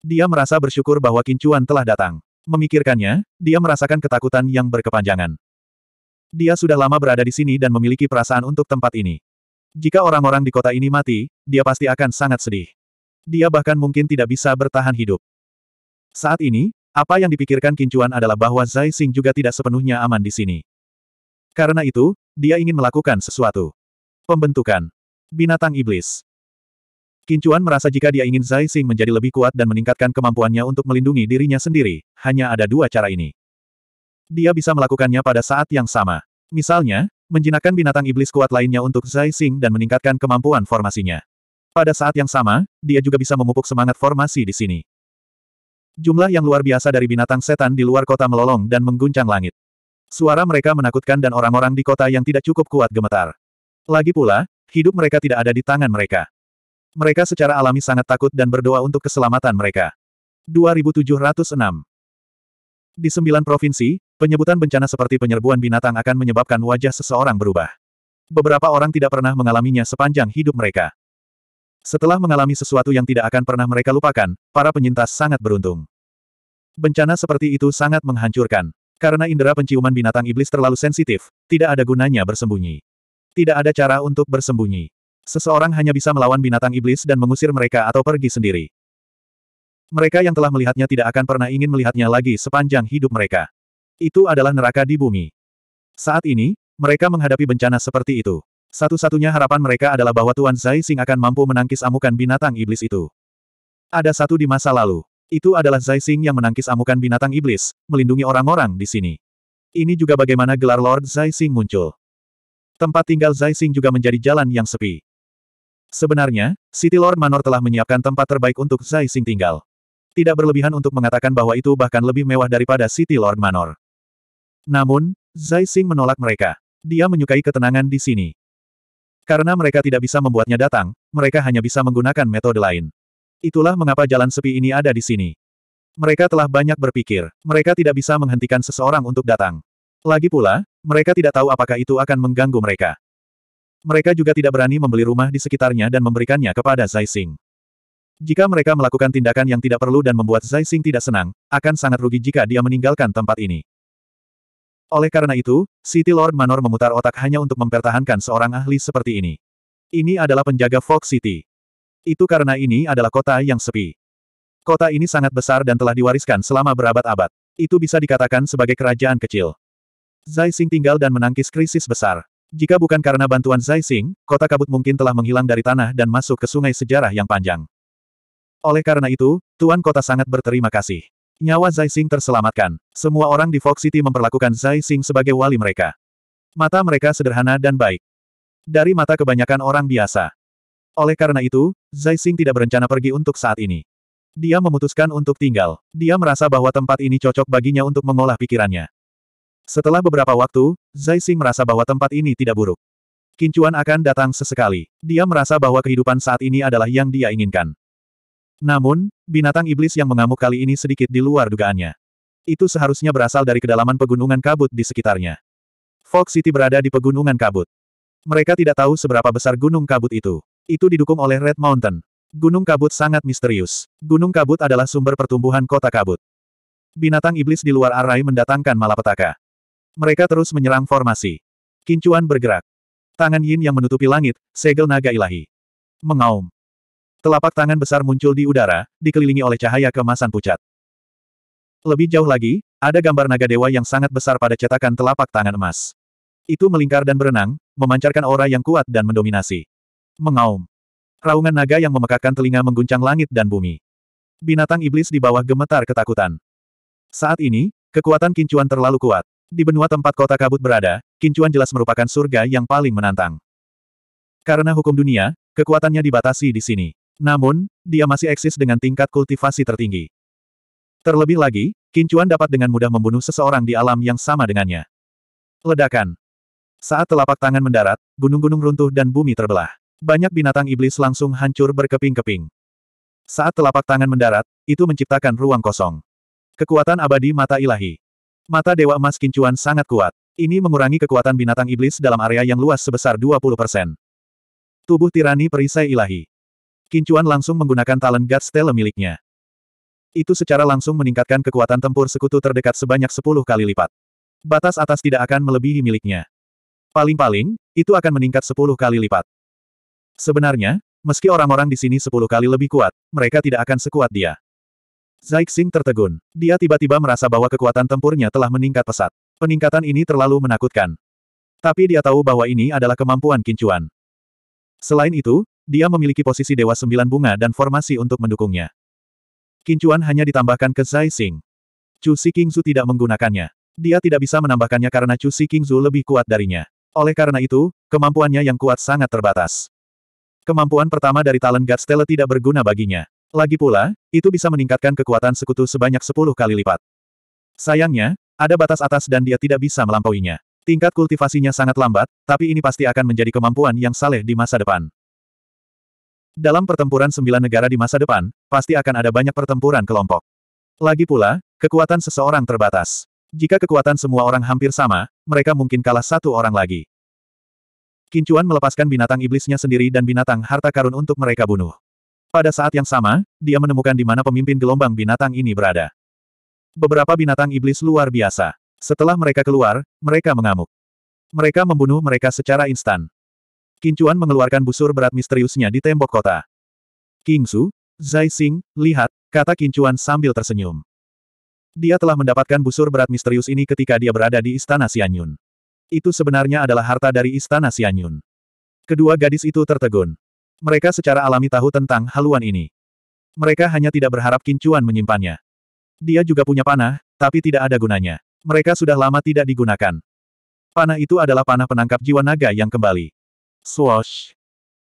Dia merasa bersyukur bahwa kincuan telah datang. Memikirkannya, dia merasakan ketakutan yang berkepanjangan. Dia sudah lama berada di sini dan memiliki perasaan untuk tempat ini. Jika orang-orang di kota ini mati, dia pasti akan sangat sedih. Dia bahkan mungkin tidak bisa bertahan hidup. Saat ini, apa yang dipikirkan Kincuan adalah bahwa Zai Xing juga tidak sepenuhnya aman di sini. Karena itu, dia ingin melakukan sesuatu. Pembentukan. Binatang Iblis. Kincuan merasa jika dia ingin Zai Xing menjadi lebih kuat dan meningkatkan kemampuannya untuk melindungi dirinya sendiri, hanya ada dua cara ini. Dia bisa melakukannya pada saat yang sama. Misalnya, menjinakkan binatang iblis kuat lainnya untuk Zai Xing dan meningkatkan kemampuan formasinya. Pada saat yang sama, dia juga bisa memupuk semangat formasi di sini. Jumlah yang luar biasa dari binatang setan di luar kota melolong dan mengguncang langit. Suara mereka menakutkan dan orang-orang di kota yang tidak cukup kuat gemetar. Lagi pula, hidup mereka tidak ada di tangan mereka. Mereka secara alami sangat takut dan berdoa untuk keselamatan mereka. 2706 Di sembilan provinsi, penyebutan bencana seperti penyerbuan binatang akan menyebabkan wajah seseorang berubah. Beberapa orang tidak pernah mengalaminya sepanjang hidup mereka. Setelah mengalami sesuatu yang tidak akan pernah mereka lupakan, para penyintas sangat beruntung. Bencana seperti itu sangat menghancurkan. Karena indera penciuman binatang iblis terlalu sensitif, tidak ada gunanya bersembunyi. Tidak ada cara untuk bersembunyi. Seseorang hanya bisa melawan binatang iblis dan mengusir mereka atau pergi sendiri. Mereka yang telah melihatnya tidak akan pernah ingin melihatnya lagi sepanjang hidup mereka. Itu adalah neraka di bumi. Saat ini, mereka menghadapi bencana seperti itu. Satu-satunya harapan mereka adalah bahwa Tuan Zai Xing akan mampu menangkis amukan binatang iblis itu. Ada satu di masa lalu. Itu adalah Zai Xing yang menangkis amukan binatang iblis, melindungi orang-orang di sini. Ini juga bagaimana gelar Lord Zai Xing muncul. Tempat tinggal Zai Xing juga menjadi jalan yang sepi. Sebenarnya, City Lord Manor telah menyiapkan tempat terbaik untuk Zai Xing tinggal. Tidak berlebihan untuk mengatakan bahwa itu bahkan lebih mewah daripada City Lord Manor. Namun, Zai Xing menolak mereka. Dia menyukai ketenangan di sini. Karena mereka tidak bisa membuatnya datang, mereka hanya bisa menggunakan metode lain. Itulah mengapa jalan sepi ini ada di sini. Mereka telah banyak berpikir, mereka tidak bisa menghentikan seseorang untuk datang. Lagi pula, mereka tidak tahu apakah itu akan mengganggu mereka. Mereka juga tidak berani membeli rumah di sekitarnya dan memberikannya kepada Zai Xing. Jika mereka melakukan tindakan yang tidak perlu dan membuat Zai Xing tidak senang, akan sangat rugi jika dia meninggalkan tempat ini. Oleh karena itu, City Lord Manor memutar otak hanya untuk mempertahankan seorang ahli seperti ini. Ini adalah penjaga Fox City. Itu karena ini adalah kota yang sepi. Kota ini sangat besar dan telah diwariskan selama berabad-abad. Itu bisa dikatakan sebagai kerajaan kecil. Zai Xing tinggal dan menangkis krisis besar. Jika bukan karena bantuan Zai Xing, kota kabut mungkin telah menghilang dari tanah dan masuk ke sungai sejarah yang panjang. Oleh karena itu, Tuan Kota sangat berterima kasih. Nyawa Zai Xing terselamatkan. Semua orang di Fox City memperlakukan Zai Xing sebagai wali mereka. Mata mereka sederhana dan baik. Dari mata kebanyakan orang biasa. Oleh karena itu, Zai Xing tidak berencana pergi untuk saat ini. Dia memutuskan untuk tinggal. Dia merasa bahwa tempat ini cocok baginya untuk mengolah pikirannya. Setelah beberapa waktu, Zai Xing merasa bahwa tempat ini tidak buruk. Kincuan akan datang sesekali. Dia merasa bahwa kehidupan saat ini adalah yang dia inginkan. Namun, binatang iblis yang mengamuk kali ini sedikit di luar dugaannya. Itu seharusnya berasal dari kedalaman pegunungan kabut di sekitarnya. Fox City berada di pegunungan kabut. Mereka tidak tahu seberapa besar gunung kabut itu. Itu didukung oleh Red Mountain. Gunung kabut sangat misterius. Gunung kabut adalah sumber pertumbuhan kota kabut. Binatang iblis di luar arai mendatangkan malapetaka. Mereka terus menyerang formasi. Kincuan bergerak. Tangan Yin yang menutupi langit, segel naga ilahi. Mengaum. Telapak tangan besar muncul di udara, dikelilingi oleh cahaya kemasan pucat. Lebih jauh lagi, ada gambar naga dewa yang sangat besar pada cetakan telapak tangan emas. Itu melingkar dan berenang, memancarkan aura yang kuat dan mendominasi. Mengaum. Raungan naga yang memekakkan telinga mengguncang langit dan bumi. Binatang iblis di bawah gemetar ketakutan. Saat ini, kekuatan kincuan terlalu kuat. Di benua tempat kota kabut berada, kincuan jelas merupakan surga yang paling menantang. Karena hukum dunia, kekuatannya dibatasi di sini. Namun, dia masih eksis dengan tingkat kultivasi tertinggi. Terlebih lagi, Kincuan dapat dengan mudah membunuh seseorang di alam yang sama dengannya. Ledakan. Saat telapak tangan mendarat, gunung-gunung runtuh dan bumi terbelah. Banyak binatang iblis langsung hancur berkeping-keping. Saat telapak tangan mendarat, itu menciptakan ruang kosong. Kekuatan abadi mata ilahi. Mata Dewa Emas Kincuan sangat kuat. Ini mengurangi kekuatan binatang iblis dalam area yang luas sebesar 20%. Tubuh tirani perisai ilahi. Kincuan langsung menggunakan talent God Stella miliknya. Itu secara langsung meningkatkan kekuatan tempur sekutu terdekat sebanyak 10 kali lipat. Batas atas tidak akan melebihi miliknya. Paling-paling, itu akan meningkat 10 kali lipat. Sebenarnya, meski orang-orang di sini 10 kali lebih kuat, mereka tidak akan sekuat dia. Xing tertegun. Dia tiba-tiba merasa bahwa kekuatan tempurnya telah meningkat pesat. Peningkatan ini terlalu menakutkan. Tapi dia tahu bahwa ini adalah kemampuan Kincuan. Selain itu, dia memiliki posisi Dewa Sembilan Bunga dan formasi untuk mendukungnya. Kincuan hanya ditambahkan ke Zai Xing. Chu Si Kingzu tidak menggunakannya. Dia tidak bisa menambahkannya karena Chu Si Kingzu lebih kuat darinya. Oleh karena itu, kemampuannya yang kuat sangat terbatas. Kemampuan pertama dari talent God Stella tidak berguna baginya. Lagi pula, itu bisa meningkatkan kekuatan sekutu sebanyak 10 kali lipat. Sayangnya, ada batas atas dan dia tidak bisa melampauinya. Tingkat kultivasinya sangat lambat, tapi ini pasti akan menjadi kemampuan yang saleh di masa depan. Dalam pertempuran sembilan negara di masa depan, pasti akan ada banyak pertempuran kelompok. Lagi pula, kekuatan seseorang terbatas. Jika kekuatan semua orang hampir sama, mereka mungkin kalah satu orang lagi. Kincuan melepaskan binatang iblisnya sendiri dan binatang harta karun untuk mereka bunuh. Pada saat yang sama, dia menemukan di mana pemimpin gelombang binatang ini berada. Beberapa binatang iblis luar biasa. Setelah mereka keluar, mereka mengamuk. Mereka membunuh mereka secara instan. Kincuan mengeluarkan busur berat misteriusnya di tembok kota. Kingsu, Zai Xing, lihat, kata Kincuan sambil tersenyum. Dia telah mendapatkan busur berat misterius ini ketika dia berada di Istana Xianyun. Itu sebenarnya adalah harta dari Istana Xianyun. Kedua gadis itu tertegun. Mereka secara alami tahu tentang haluan ini. Mereka hanya tidak berharap Kincuan menyimpannya. Dia juga punya panah, tapi tidak ada gunanya. Mereka sudah lama tidak digunakan. Panah itu adalah panah penangkap jiwa naga yang kembali. Swoosh.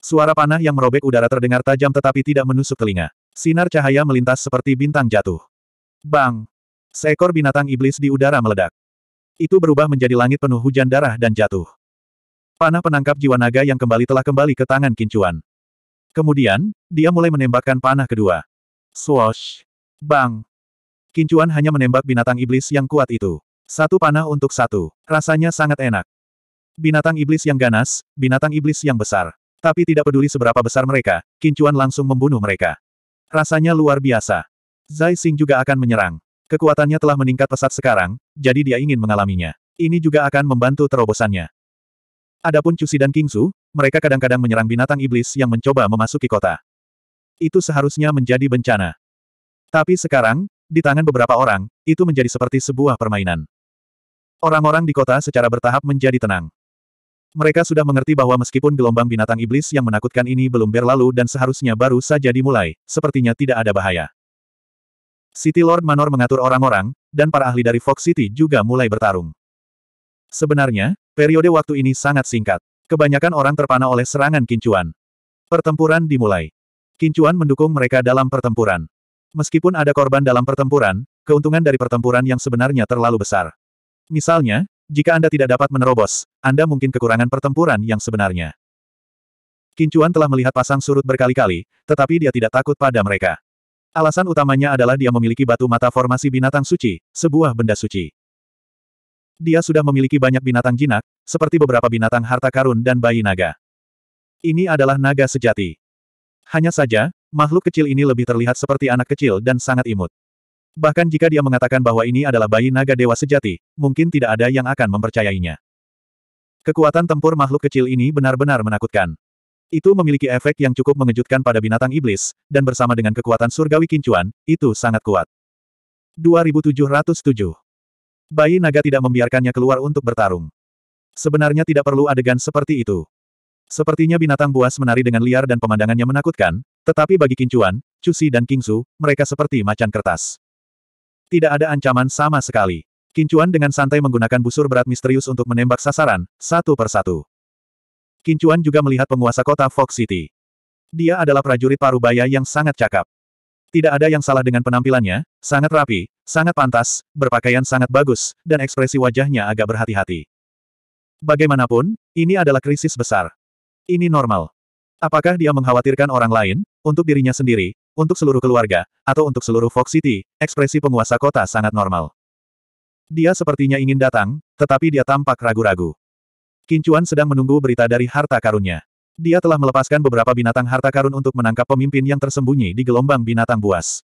Suara panah yang merobek udara terdengar tajam tetapi tidak menusuk telinga. Sinar cahaya melintas seperti bintang jatuh. Bang! Seekor binatang iblis di udara meledak. Itu berubah menjadi langit penuh hujan darah dan jatuh. Panah penangkap jiwa naga yang kembali telah kembali ke tangan Kincuan. Kemudian, dia mulai menembakkan panah kedua. Swoosh! Bang! Kincuan hanya menembak binatang iblis yang kuat itu. Satu panah untuk satu. Rasanya sangat enak. Binatang iblis yang ganas, binatang iblis yang besar. Tapi tidak peduli seberapa besar mereka, Kincuan langsung membunuh mereka. Rasanya luar biasa. Zai Xing juga akan menyerang. Kekuatannya telah meningkat pesat sekarang, jadi dia ingin mengalaminya. Ini juga akan membantu terobosannya. Adapun Cusi dan Kingsu, mereka kadang-kadang menyerang binatang iblis yang mencoba memasuki kota. Itu seharusnya menjadi bencana. Tapi sekarang, di tangan beberapa orang, itu menjadi seperti sebuah permainan. Orang-orang di kota secara bertahap menjadi tenang. Mereka sudah mengerti bahwa meskipun gelombang binatang iblis yang menakutkan ini belum berlalu dan seharusnya baru saja dimulai, sepertinya tidak ada bahaya. City Lord Manor mengatur orang-orang, dan para ahli dari Fox City juga mulai bertarung. Sebenarnya, periode waktu ini sangat singkat. Kebanyakan orang terpana oleh serangan Kincuan. Pertempuran dimulai. Kincuan mendukung mereka dalam pertempuran. Meskipun ada korban dalam pertempuran, keuntungan dari pertempuran yang sebenarnya terlalu besar. Misalnya, jika Anda tidak dapat menerobos, Anda mungkin kekurangan pertempuran yang sebenarnya. Kincuan telah melihat pasang surut berkali-kali, tetapi dia tidak takut pada mereka. Alasan utamanya adalah dia memiliki batu mata formasi binatang suci, sebuah benda suci. Dia sudah memiliki banyak binatang jinak, seperti beberapa binatang harta karun dan bayi naga. Ini adalah naga sejati. Hanya saja, makhluk kecil ini lebih terlihat seperti anak kecil dan sangat imut. Bahkan jika dia mengatakan bahwa ini adalah bayi naga dewa sejati, mungkin tidak ada yang akan mempercayainya. Kekuatan tempur makhluk kecil ini benar-benar menakutkan. Itu memiliki efek yang cukup mengejutkan pada binatang iblis, dan bersama dengan kekuatan surgawi kincuan, itu sangat kuat. 2707. Bayi naga tidak membiarkannya keluar untuk bertarung. Sebenarnya tidak perlu adegan seperti itu. Sepertinya binatang buas menari dengan liar dan pemandangannya menakutkan, tetapi bagi Kincuan, Cusi dan Kingsu, mereka seperti macan kertas. Tidak ada ancaman sama sekali. Kincuan dengan santai menggunakan busur berat misterius untuk menembak sasaran, satu persatu. Kincuan juga melihat penguasa kota Fox City. Dia adalah prajurit parubaya yang sangat cakap. Tidak ada yang salah dengan penampilannya, sangat rapi, sangat pantas, berpakaian sangat bagus, dan ekspresi wajahnya agak berhati-hati. Bagaimanapun, ini adalah krisis besar. Ini normal. Apakah dia mengkhawatirkan orang lain, untuk dirinya sendiri, untuk seluruh keluarga, atau untuk seluruh Fox City, ekspresi penguasa kota sangat normal. Dia sepertinya ingin datang, tetapi dia tampak ragu-ragu. Kincuan sedang menunggu berita dari harta karunnya. Dia telah melepaskan beberapa binatang harta karun untuk menangkap pemimpin yang tersembunyi di gelombang binatang buas.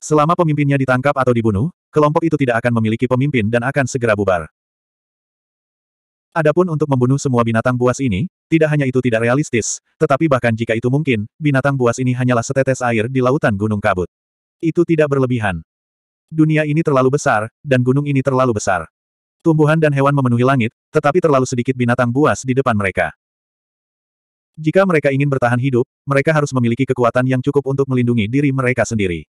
Selama pemimpinnya ditangkap atau dibunuh, kelompok itu tidak akan memiliki pemimpin dan akan segera bubar. Adapun untuk membunuh semua binatang buas ini, tidak hanya itu tidak realistis, tetapi bahkan jika itu mungkin, binatang buas ini hanyalah setetes air di lautan gunung kabut. Itu tidak berlebihan. Dunia ini terlalu besar, dan gunung ini terlalu besar. Tumbuhan dan hewan memenuhi langit, tetapi terlalu sedikit binatang buas di depan mereka. Jika mereka ingin bertahan hidup, mereka harus memiliki kekuatan yang cukup untuk melindungi diri mereka sendiri.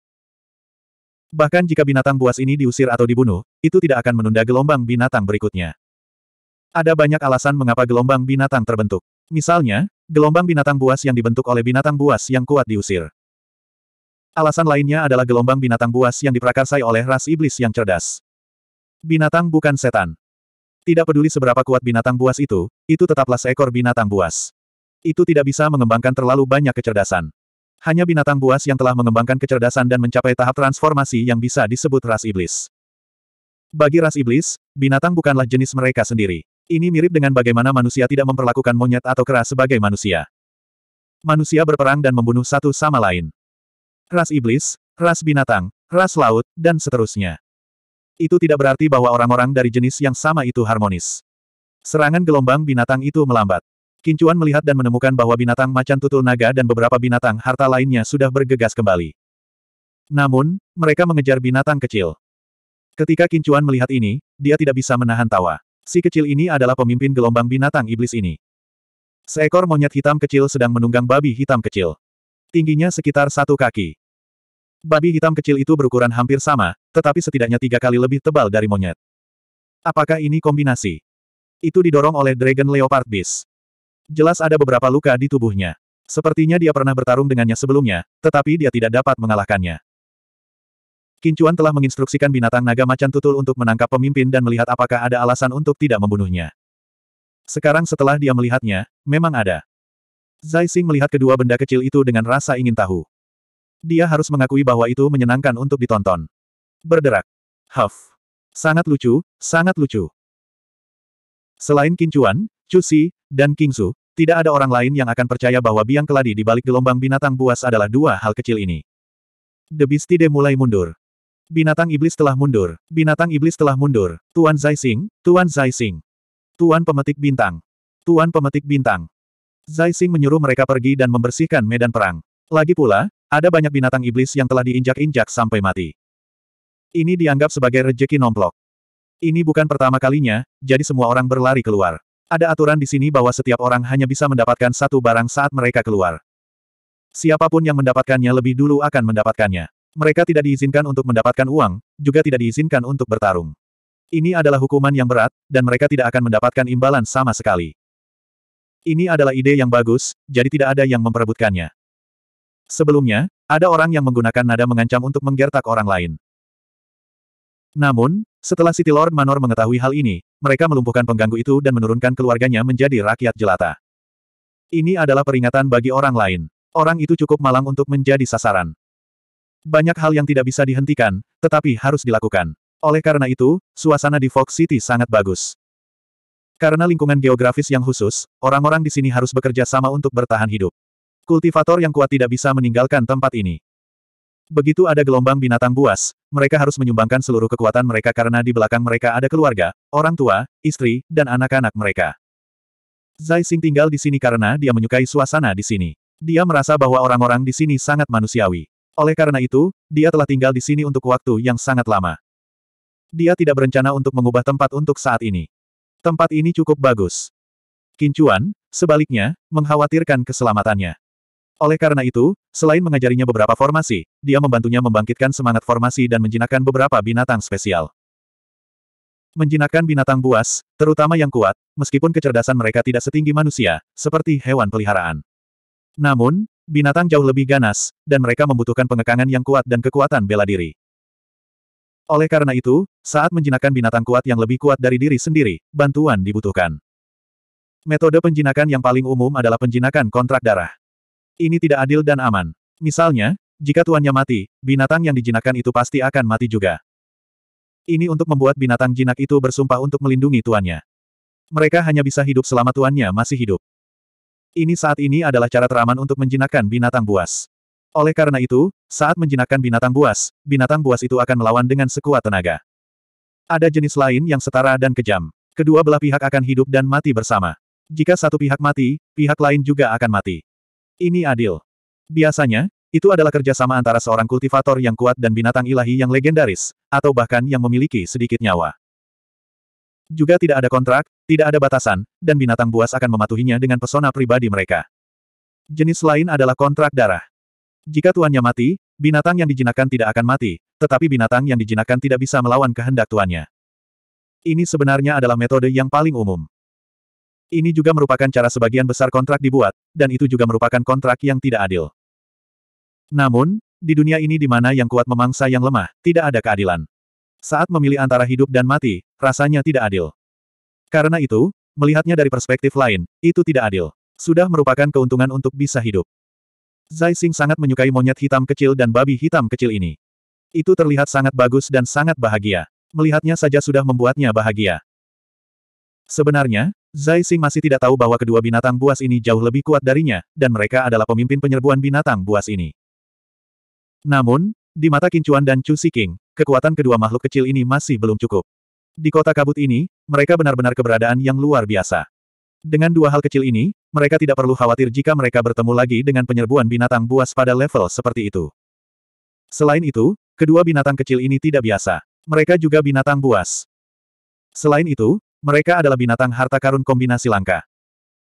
Bahkan jika binatang buas ini diusir atau dibunuh, itu tidak akan menunda gelombang binatang berikutnya. Ada banyak alasan mengapa gelombang binatang terbentuk. Misalnya, gelombang binatang buas yang dibentuk oleh binatang buas yang kuat diusir. Alasan lainnya adalah gelombang binatang buas yang diprakarsai oleh ras iblis yang cerdas. Binatang bukan setan. Tidak peduli seberapa kuat binatang buas itu, itu tetaplah seekor binatang buas. Itu tidak bisa mengembangkan terlalu banyak kecerdasan. Hanya binatang buas yang telah mengembangkan kecerdasan dan mencapai tahap transformasi yang bisa disebut ras iblis. Bagi ras iblis, binatang bukanlah jenis mereka sendiri. Ini mirip dengan bagaimana manusia tidak memperlakukan monyet atau kera sebagai manusia. Manusia berperang dan membunuh satu sama lain. Ras iblis, ras binatang, ras laut, dan seterusnya. Itu tidak berarti bahwa orang-orang dari jenis yang sama itu harmonis. Serangan gelombang binatang itu melambat. Kincuan melihat dan menemukan bahwa binatang macan tutul naga dan beberapa binatang harta lainnya sudah bergegas kembali. Namun, mereka mengejar binatang kecil. Ketika Kincuan melihat ini, dia tidak bisa menahan tawa. Si kecil ini adalah pemimpin gelombang binatang iblis ini. Seekor monyet hitam kecil sedang menunggang babi hitam kecil. Tingginya sekitar satu kaki. Babi hitam kecil itu berukuran hampir sama, tetapi setidaknya tiga kali lebih tebal dari monyet. Apakah ini kombinasi? Itu didorong oleh Dragon Leopard Beast. Jelas ada beberapa luka di tubuhnya. Sepertinya dia pernah bertarung dengannya sebelumnya, tetapi dia tidak dapat mengalahkannya. Kincuan telah menginstruksikan binatang naga macan tutul untuk menangkap pemimpin dan melihat apakah ada alasan untuk tidak membunuhnya. Sekarang setelah dia melihatnya, memang ada. Zai Xing melihat kedua benda kecil itu dengan rasa ingin tahu. Dia harus mengakui bahwa itu menyenangkan untuk ditonton. Berderak. Huff. Sangat lucu, sangat lucu. Selain Chu Xi, dan King Su, tidak ada orang lain yang akan percaya bahwa biang keladi di balik gelombang binatang buas adalah dua hal kecil ini. The Beastide mulai mundur. Binatang iblis telah mundur. Binatang iblis telah mundur. Tuan Zaising, Tuan Zaising. Tuan pemetik bintang. Tuan pemetik bintang. Zaising menyuruh mereka pergi dan membersihkan medan perang. Lagi pula, ada banyak binatang iblis yang telah diinjak-injak sampai mati. Ini dianggap sebagai rejeki nomplok. Ini bukan pertama kalinya, jadi semua orang berlari keluar. Ada aturan di sini bahwa setiap orang hanya bisa mendapatkan satu barang saat mereka keluar. Siapa pun yang mendapatkannya lebih dulu akan mendapatkannya. Mereka tidak diizinkan untuk mendapatkan uang, juga tidak diizinkan untuk bertarung. Ini adalah hukuman yang berat, dan mereka tidak akan mendapatkan imbalan sama sekali. Ini adalah ide yang bagus, jadi tidak ada yang memperebutkannya. Sebelumnya, ada orang yang menggunakan nada mengancam untuk menggertak orang lain. Namun, setelah City Lord Manor mengetahui hal ini, mereka melumpuhkan pengganggu itu dan menurunkan keluarganya menjadi rakyat jelata. Ini adalah peringatan bagi orang lain. Orang itu cukup malang untuk menjadi sasaran. Banyak hal yang tidak bisa dihentikan, tetapi harus dilakukan. Oleh karena itu, suasana di Fox City sangat bagus. Karena lingkungan geografis yang khusus, orang-orang di sini harus bekerja sama untuk bertahan hidup. Kultivator yang kuat tidak bisa meninggalkan tempat ini. Begitu ada gelombang binatang buas, mereka harus menyumbangkan seluruh kekuatan mereka karena di belakang mereka ada keluarga, orang tua, istri, dan anak-anak mereka. Zai Xing tinggal di sini karena dia menyukai suasana di sini. Dia merasa bahwa orang-orang di sini sangat manusiawi. Oleh karena itu, dia telah tinggal di sini untuk waktu yang sangat lama. Dia tidak berencana untuk mengubah tempat untuk saat ini. Tempat ini cukup bagus. Kincuan, sebaliknya, mengkhawatirkan keselamatannya. Oleh karena itu, selain mengajarinya beberapa formasi, dia membantunya membangkitkan semangat formasi dan menjinakkan beberapa binatang spesial. Menjinakkan binatang buas, terutama yang kuat, meskipun kecerdasan mereka tidak setinggi manusia, seperti hewan peliharaan. Namun, binatang jauh lebih ganas, dan mereka membutuhkan pengekangan yang kuat dan kekuatan bela diri. Oleh karena itu, saat menjinakkan binatang kuat yang lebih kuat dari diri sendiri, bantuan dibutuhkan. Metode penjinakan yang paling umum adalah penjinakan kontrak darah. Ini tidak adil dan aman. Misalnya, jika tuannya mati, binatang yang dijinakkan itu pasti akan mati juga. Ini untuk membuat binatang jinak itu bersumpah untuk melindungi tuannya. Mereka hanya bisa hidup selama tuannya masih hidup. Ini saat ini adalah cara teraman untuk menjinakkan binatang buas. Oleh karena itu, saat menjinakkan binatang buas, binatang buas itu akan melawan dengan sekuat tenaga. Ada jenis lain yang setara dan kejam. Kedua belah pihak akan hidup dan mati bersama. Jika satu pihak mati, pihak lain juga akan mati. Ini adil. Biasanya, itu adalah kerjasama antara seorang kultivator yang kuat dan binatang ilahi yang legendaris, atau bahkan yang memiliki sedikit nyawa. Juga tidak ada kontrak, tidak ada batasan, dan binatang buas akan mematuhinya dengan pesona pribadi mereka. Jenis lain adalah kontrak darah. Jika tuannya mati, binatang yang dijinakkan tidak akan mati, tetapi binatang yang dijinakkan tidak bisa melawan kehendak tuannya. Ini sebenarnya adalah metode yang paling umum. Ini juga merupakan cara sebagian besar kontrak dibuat, dan itu juga merupakan kontrak yang tidak adil. Namun, di dunia ini di mana yang kuat memangsa yang lemah, tidak ada keadilan. Saat memilih antara hidup dan mati, rasanya tidak adil. Karena itu, melihatnya dari perspektif lain, itu tidak adil. Sudah merupakan keuntungan untuk bisa hidup. Zai Xing sangat menyukai monyet hitam kecil dan babi hitam kecil ini. Itu terlihat sangat bagus dan sangat bahagia. Melihatnya saja sudah membuatnya bahagia. Sebenarnya, Zai Xing masih tidak tahu bahwa kedua binatang buas ini jauh lebih kuat darinya, dan mereka adalah pemimpin penyerbuan binatang buas ini. Namun, di mata Kincuan dan Chu King, kekuatan kedua makhluk kecil ini masih belum cukup. Di kota kabut ini, mereka benar-benar keberadaan yang luar biasa. Dengan dua hal kecil ini, mereka tidak perlu khawatir jika mereka bertemu lagi dengan penyerbuan binatang buas pada level seperti itu. Selain itu, kedua binatang kecil ini tidak biasa. Mereka juga binatang buas. Selain itu, mereka adalah binatang harta karun kombinasi langka.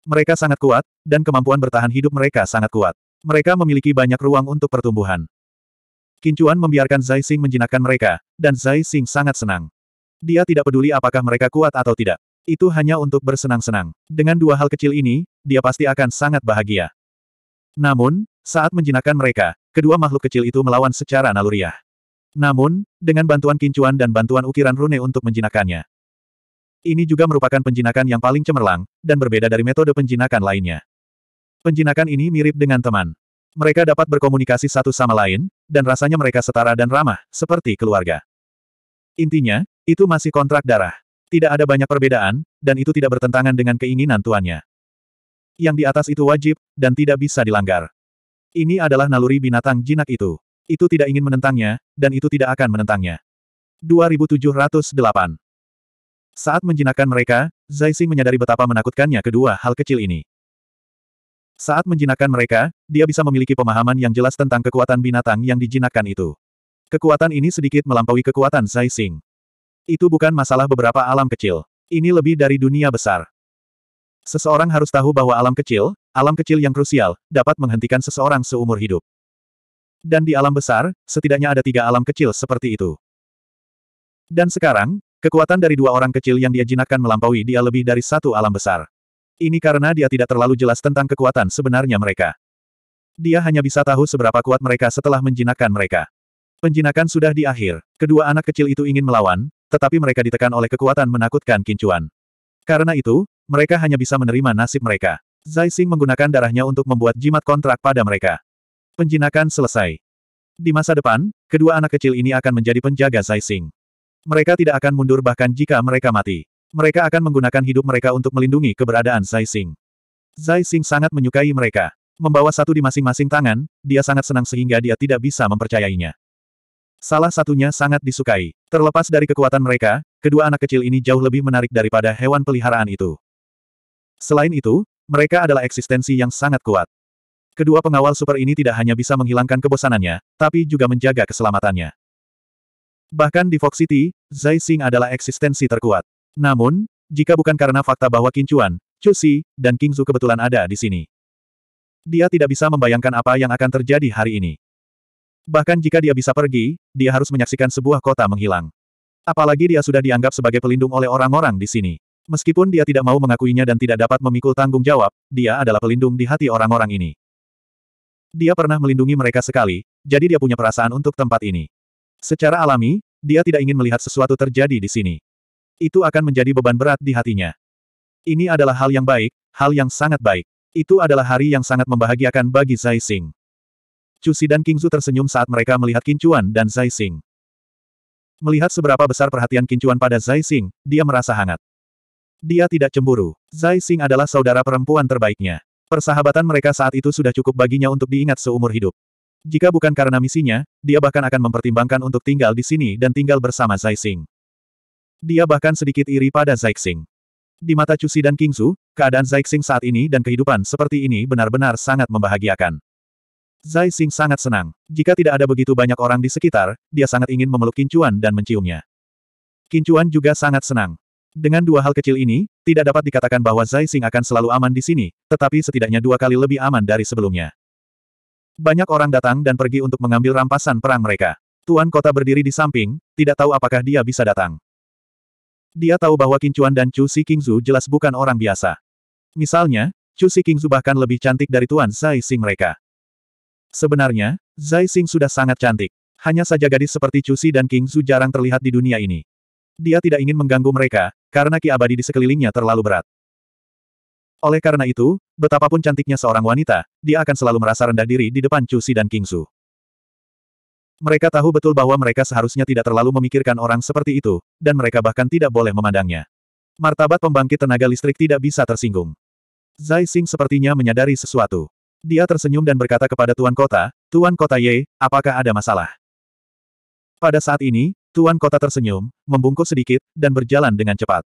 Mereka sangat kuat, dan kemampuan bertahan hidup mereka sangat kuat. Mereka memiliki banyak ruang untuk pertumbuhan. Kincuan membiarkan Zai Xing menjinakkan mereka, dan Zai Xing sangat senang. Dia tidak peduli apakah mereka kuat atau tidak. Itu hanya untuk bersenang-senang. Dengan dua hal kecil ini, dia pasti akan sangat bahagia. Namun, saat menjinakkan mereka, kedua makhluk kecil itu melawan secara naluriah. Namun, dengan bantuan kincuan dan bantuan ukiran rune untuk menjinakkannya, ini juga merupakan penjinakan yang paling cemerlang, dan berbeda dari metode penjinakan lainnya. Penjinakan ini mirip dengan teman. Mereka dapat berkomunikasi satu sama lain, dan rasanya mereka setara dan ramah, seperti keluarga. Intinya, itu masih kontrak darah. Tidak ada banyak perbedaan, dan itu tidak bertentangan dengan keinginan tuannya. Yang di atas itu wajib, dan tidak bisa dilanggar. Ini adalah naluri binatang jinak itu. Itu tidak ingin menentangnya, dan itu tidak akan menentangnya. 2708 Saat menjinakkan mereka, Zaising menyadari betapa menakutkannya kedua hal kecil ini. Saat menjinakkan mereka, dia bisa memiliki pemahaman yang jelas tentang kekuatan binatang yang dijinakkan itu. Kekuatan ini sedikit melampaui kekuatan Zaising. Itu bukan masalah beberapa alam kecil. Ini lebih dari dunia besar. Seseorang harus tahu bahwa alam kecil, alam kecil yang krusial, dapat menghentikan seseorang seumur hidup. Dan di alam besar, setidaknya ada tiga alam kecil seperti itu. Dan sekarang, kekuatan dari dua orang kecil yang dia jinakkan melampaui dia lebih dari satu alam besar. Ini karena dia tidak terlalu jelas tentang kekuatan sebenarnya mereka. Dia hanya bisa tahu seberapa kuat mereka setelah menjinakkan mereka. Penjinakan sudah di akhir. Kedua anak kecil itu ingin melawan, tetapi mereka ditekan oleh kekuatan menakutkan kincuan. Karena itu, mereka hanya bisa menerima nasib mereka. Zai Xing menggunakan darahnya untuk membuat jimat kontrak pada mereka. Penjinakan selesai. Di masa depan, kedua anak kecil ini akan menjadi penjaga Zai Xing. Mereka tidak akan mundur bahkan jika mereka mati. Mereka akan menggunakan hidup mereka untuk melindungi keberadaan Zai Xing. Zai Xing sangat menyukai mereka. Membawa satu di masing-masing tangan, dia sangat senang sehingga dia tidak bisa mempercayainya. Salah satunya sangat disukai. Terlepas dari kekuatan mereka, kedua anak kecil ini jauh lebih menarik daripada hewan peliharaan itu. Selain itu, mereka adalah eksistensi yang sangat kuat. Kedua pengawal super ini tidak hanya bisa menghilangkan kebosanannya, tapi juga menjaga keselamatannya. Bahkan di Fox City, Zai Xing adalah eksistensi terkuat. Namun, jika bukan karena fakta bahwa Qin Chuan, Chu Xi, dan King Zhu kebetulan ada di sini. Dia tidak bisa membayangkan apa yang akan terjadi hari ini. Bahkan jika dia bisa pergi, dia harus menyaksikan sebuah kota menghilang. Apalagi dia sudah dianggap sebagai pelindung oleh orang-orang di sini. Meskipun dia tidak mau mengakuinya dan tidak dapat memikul tanggung jawab, dia adalah pelindung di hati orang-orang ini. Dia pernah melindungi mereka sekali, jadi dia punya perasaan untuk tempat ini. Secara alami, dia tidak ingin melihat sesuatu terjadi di sini. Itu akan menjadi beban berat di hatinya. Ini adalah hal yang baik, hal yang sangat baik. Itu adalah hari yang sangat membahagiakan bagi Zai Xing. Chu Xi dan King Zhu tersenyum saat mereka melihat Qin Chuan dan Zai Xing. Melihat seberapa besar perhatian Qin Chuan pada Zai Xing, dia merasa hangat. Dia tidak cemburu. Zai Xing adalah saudara perempuan terbaiknya. Persahabatan mereka saat itu sudah cukup baginya untuk diingat seumur hidup. Jika bukan karena misinya, dia bahkan akan mempertimbangkan untuk tinggal di sini dan tinggal bersama Zai Xing. Dia bahkan sedikit iri pada Zai Xing. Di mata Cusi dan King Kingsu, keadaan Zai Xing saat ini dan kehidupan seperti ini benar-benar sangat membahagiakan. Zai Xing sangat senang. Jika tidak ada begitu banyak orang di sekitar, dia sangat ingin memeluk Qin Chuan dan menciumnya. Qin Chuan juga sangat senang. Dengan dua hal kecil ini, tidak dapat dikatakan bahwa Zai Xing akan selalu aman di sini, tetapi setidaknya dua kali lebih aman dari sebelumnya. Banyak orang datang dan pergi untuk mengambil rampasan perang mereka. Tuan kota berdiri di samping, tidak tahu apakah dia bisa datang. Dia tahu bahwa Qin Chuan dan Chu Si Kingzu jelas bukan orang biasa. Misalnya, Chu Si Kingzu bahkan lebih cantik dari Tuan Zai Xing mereka. Sebenarnya, Zai Xing sudah sangat cantik. Hanya saja gadis seperti Chu Si dan King Zu jarang terlihat di dunia ini. Dia tidak ingin mengganggu mereka, karena ki abadi di sekelilingnya terlalu berat. Oleh karena itu, betapapun cantiknya seorang wanita, dia akan selalu merasa rendah diri di depan Chu Si dan King Su. Mereka tahu betul bahwa mereka seharusnya tidak terlalu memikirkan orang seperti itu, dan mereka bahkan tidak boleh memandangnya. Martabat pembangkit tenaga listrik tidak bisa tersinggung. Zai Xing sepertinya menyadari sesuatu. Dia tersenyum dan berkata kepada Tuan Kota, Tuan Kota Ye, apakah ada masalah? Pada saat ini, Tuan Kota tersenyum, membungkuk sedikit, dan berjalan dengan cepat.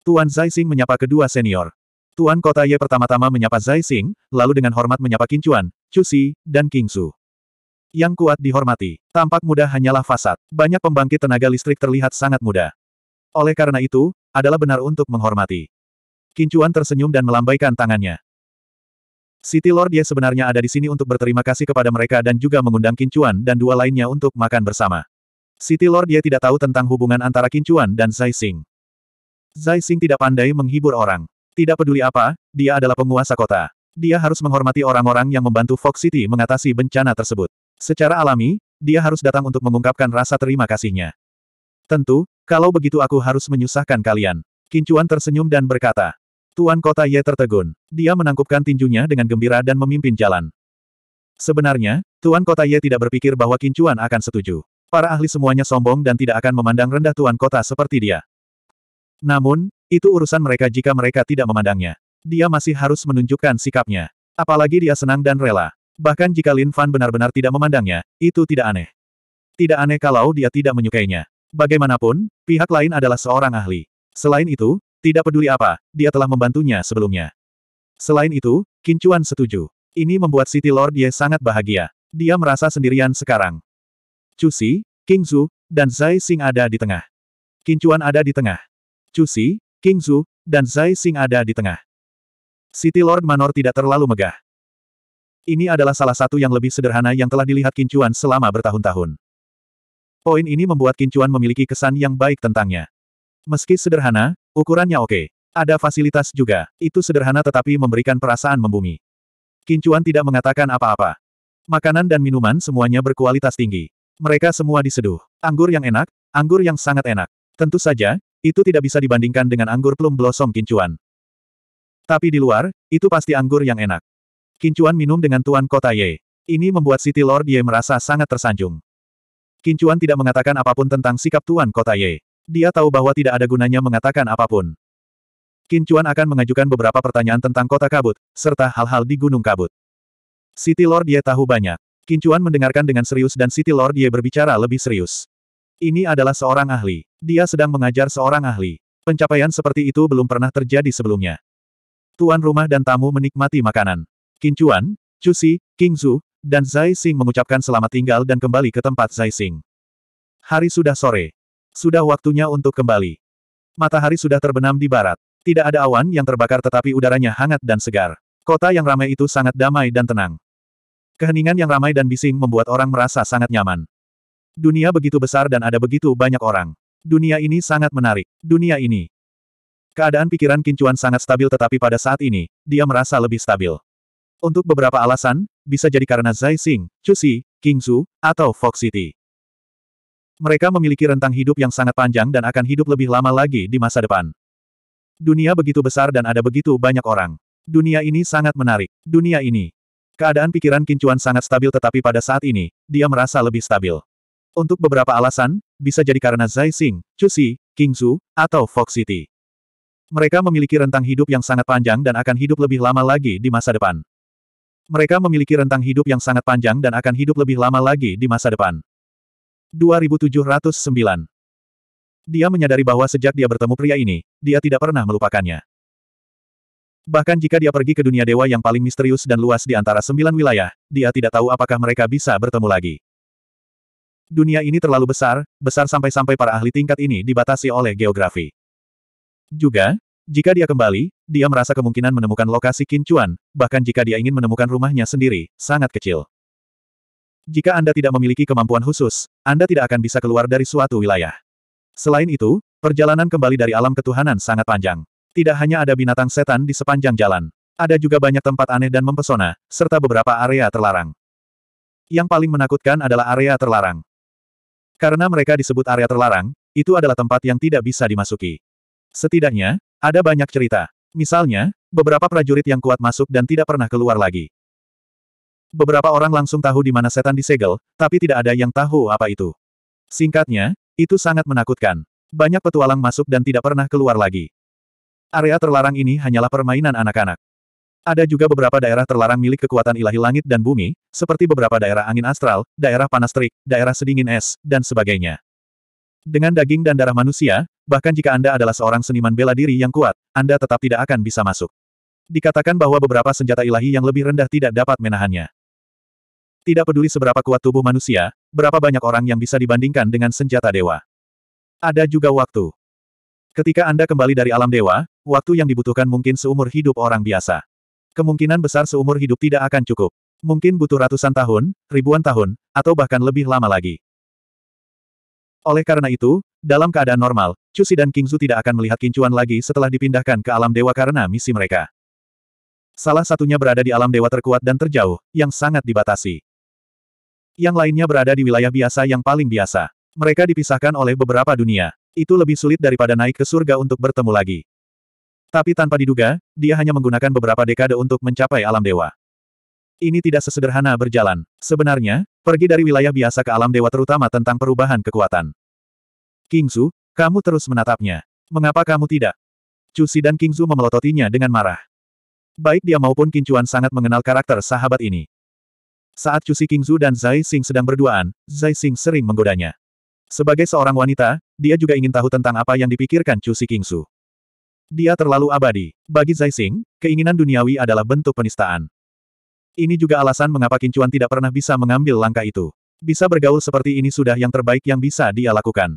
Tuan Zai Xing menyapa kedua senior. Tuan Kota Ye pertama-tama menyapa Zai Xing, lalu dengan hormat menyapa Qin Chuan, Chu Si, dan King Su. Yang kuat dihormati. Tampak mudah hanyalah fasad. Banyak pembangkit tenaga listrik terlihat sangat mudah. Oleh karena itu, adalah benar untuk menghormati. Qin Chuan tersenyum dan melambaikan tangannya. City Lord Ye sebenarnya ada di sini untuk berterima kasih kepada mereka dan juga mengundang Qin Chuan dan dua lainnya untuk makan bersama. City Lord Ye tidak tahu tentang hubungan antara Qin Chuan dan Zai Xing. Zai Xing tidak pandai menghibur orang. Tidak peduli apa, dia adalah penguasa kota. Dia harus menghormati orang-orang yang membantu Fox City mengatasi bencana tersebut. Secara alami, dia harus datang untuk mengungkapkan rasa terima kasihnya. Tentu, kalau begitu aku harus menyusahkan kalian. Qin Chuan tersenyum dan berkata, Tuan kota Ye tertegun. Dia menangkupkan tinjunya dengan gembira dan memimpin jalan. Sebenarnya, Tuan kota Ye tidak berpikir bahwa Qin Chuan akan setuju. Para ahli semuanya sombong dan tidak akan memandang rendah Tuan kota seperti dia. Namun, itu urusan mereka jika mereka tidak memandangnya. Dia masih harus menunjukkan sikapnya. Apalagi dia senang dan rela. Bahkan jika Lin Fan benar-benar tidak memandangnya, itu tidak aneh. Tidak aneh kalau dia tidak menyukainya. Bagaimanapun, pihak lain adalah seorang ahli. Selain itu, tidak peduli apa, dia telah membantunya sebelumnya. Selain itu, Kincuan setuju. Ini membuat City Lord Ye sangat bahagia. Dia merasa sendirian sekarang. Cusi, King Zhu, dan Zai Xing ada di tengah. Kincuan ada di tengah. Cusi, King Zhu, dan Zai Xing ada di tengah. City Lord Manor tidak terlalu megah. Ini adalah salah satu yang lebih sederhana yang telah dilihat Kincuan selama bertahun-tahun. Poin ini membuat Kincuan memiliki kesan yang baik tentangnya. Meski sederhana, ukurannya oke. Ada fasilitas juga. Itu sederhana tetapi memberikan perasaan membumi. Kincuan tidak mengatakan apa-apa. Makanan dan minuman semuanya berkualitas tinggi. Mereka semua diseduh. Anggur yang enak, anggur yang sangat enak. Tentu saja, itu tidak bisa dibandingkan dengan anggur plum blossom Kincuan. Tapi di luar, itu pasti anggur yang enak. Kincuan minum dengan Tuan Kota Ye. Ini membuat City Lord Ye merasa sangat tersanjung. Kincuan tidak mengatakan apa pun tentang sikap Tuan Kota Ye. Dia tahu bahwa tidak ada gunanya mengatakan apa pun. Kincuan akan mengajukan beberapa pertanyaan tentang kota kabut, serta hal-hal di Gunung Kabut. City Lord Ye tahu banyak. Kincuan mendengarkan dengan serius dan City Lord Ye berbicara lebih serius. Ini adalah seorang ahli. Dia sedang mengajar seorang ahli. Pencapaian seperti itu belum pernah terjadi sebelumnya. Tuan rumah dan tamu menikmati makanan. Kincuan, Cusi, King Zhu, dan Zai Xing mengucapkan selamat tinggal dan kembali ke tempat Zai Xing. Hari sudah sore. Sudah waktunya untuk kembali. Matahari sudah terbenam di barat. Tidak ada awan yang terbakar tetapi udaranya hangat dan segar. Kota yang ramai itu sangat damai dan tenang. Keheningan yang ramai dan bising membuat orang merasa sangat nyaman. Dunia begitu besar dan ada begitu banyak orang. Dunia ini sangat menarik. Dunia ini, Keadaan pikiran Kincuan sangat stabil tetapi pada saat ini, dia merasa lebih stabil. Untuk beberapa alasan, bisa jadi karena Zai Xing, Chu Xi, King Zhu, atau Fox City. Mereka memiliki rentang hidup yang sangat panjang dan akan hidup lebih lama lagi di masa depan. Dunia begitu besar dan ada begitu banyak orang. Dunia ini sangat menarik. Dunia ini. Keadaan pikiran Kincuan sangat stabil tetapi pada saat ini, dia merasa lebih stabil. Untuk beberapa alasan, bisa jadi karena Zai Xing, Chu Xi, King Zhu, atau Fox City. Mereka memiliki rentang hidup yang sangat panjang dan akan hidup lebih lama lagi di masa depan. Mereka memiliki rentang hidup yang sangat panjang dan akan hidup lebih lama lagi di masa depan. 2709 Dia menyadari bahwa sejak dia bertemu pria ini, dia tidak pernah melupakannya. Bahkan jika dia pergi ke dunia dewa yang paling misterius dan luas di antara sembilan wilayah, dia tidak tahu apakah mereka bisa bertemu lagi. Dunia ini terlalu besar, besar sampai-sampai para ahli tingkat ini dibatasi oleh geografi. Juga, jika dia kembali, dia merasa kemungkinan menemukan lokasi Kincuan, bahkan jika dia ingin menemukan rumahnya sendiri, sangat kecil. Jika Anda tidak memiliki kemampuan khusus, Anda tidak akan bisa keluar dari suatu wilayah. Selain itu, perjalanan kembali dari alam ketuhanan sangat panjang. Tidak hanya ada binatang setan di sepanjang jalan. Ada juga banyak tempat aneh dan mempesona, serta beberapa area terlarang. Yang paling menakutkan adalah area terlarang. Karena mereka disebut area terlarang, itu adalah tempat yang tidak bisa dimasuki. Setidaknya, ada banyak cerita. Misalnya, beberapa prajurit yang kuat masuk dan tidak pernah keluar lagi. Beberapa orang langsung tahu di mana setan disegel, tapi tidak ada yang tahu apa itu. Singkatnya, itu sangat menakutkan. Banyak petualang masuk dan tidak pernah keluar lagi. Area terlarang ini hanyalah permainan anak-anak. Ada juga beberapa daerah terlarang milik kekuatan ilahi langit dan bumi, seperti beberapa daerah angin astral, daerah panas terik, daerah sedingin es, dan sebagainya. Dengan daging dan darah manusia, Bahkan jika Anda adalah seorang seniman bela diri yang kuat, Anda tetap tidak akan bisa masuk. Dikatakan bahwa beberapa senjata ilahi yang lebih rendah tidak dapat menahannya. Tidak peduli seberapa kuat tubuh manusia, berapa banyak orang yang bisa dibandingkan dengan senjata dewa. Ada juga waktu. Ketika Anda kembali dari alam dewa, waktu yang dibutuhkan mungkin seumur hidup orang biasa. Kemungkinan besar seumur hidup tidak akan cukup. Mungkin butuh ratusan tahun, ribuan tahun, atau bahkan lebih lama lagi. Oleh karena itu, dalam keadaan normal, Cusi dan Kingzu tidak akan melihat Kincuan lagi setelah dipindahkan ke alam dewa karena misi mereka. Salah satunya berada di alam dewa terkuat dan terjauh, yang sangat dibatasi. Yang lainnya berada di wilayah biasa yang paling biasa. Mereka dipisahkan oleh beberapa dunia. Itu lebih sulit daripada naik ke surga untuk bertemu lagi. Tapi tanpa diduga, dia hanya menggunakan beberapa dekade untuk mencapai alam dewa. Ini tidak sesederhana berjalan. Sebenarnya, pergi dari wilayah biasa ke alam dewa terutama tentang perubahan kekuatan. Kingzu, kamu terus menatapnya. Mengapa kamu tidak? Cusi dan Kingzu memelototinya dengan marah. Baik dia maupun Kincuan sangat mengenal karakter sahabat ini. Saat Cusi Kingzu dan Zai Xing sedang berduaan, Zai Xing sering menggodanya. Sebagai seorang wanita, dia juga ingin tahu tentang apa yang dipikirkan Cusi Kingsu. Dia terlalu abadi. Bagi Zai Xing, keinginan duniawi adalah bentuk penistaan. Ini juga alasan mengapa Kincuan tidak pernah bisa mengambil langkah itu. Bisa bergaul seperti ini sudah yang terbaik yang bisa dia lakukan.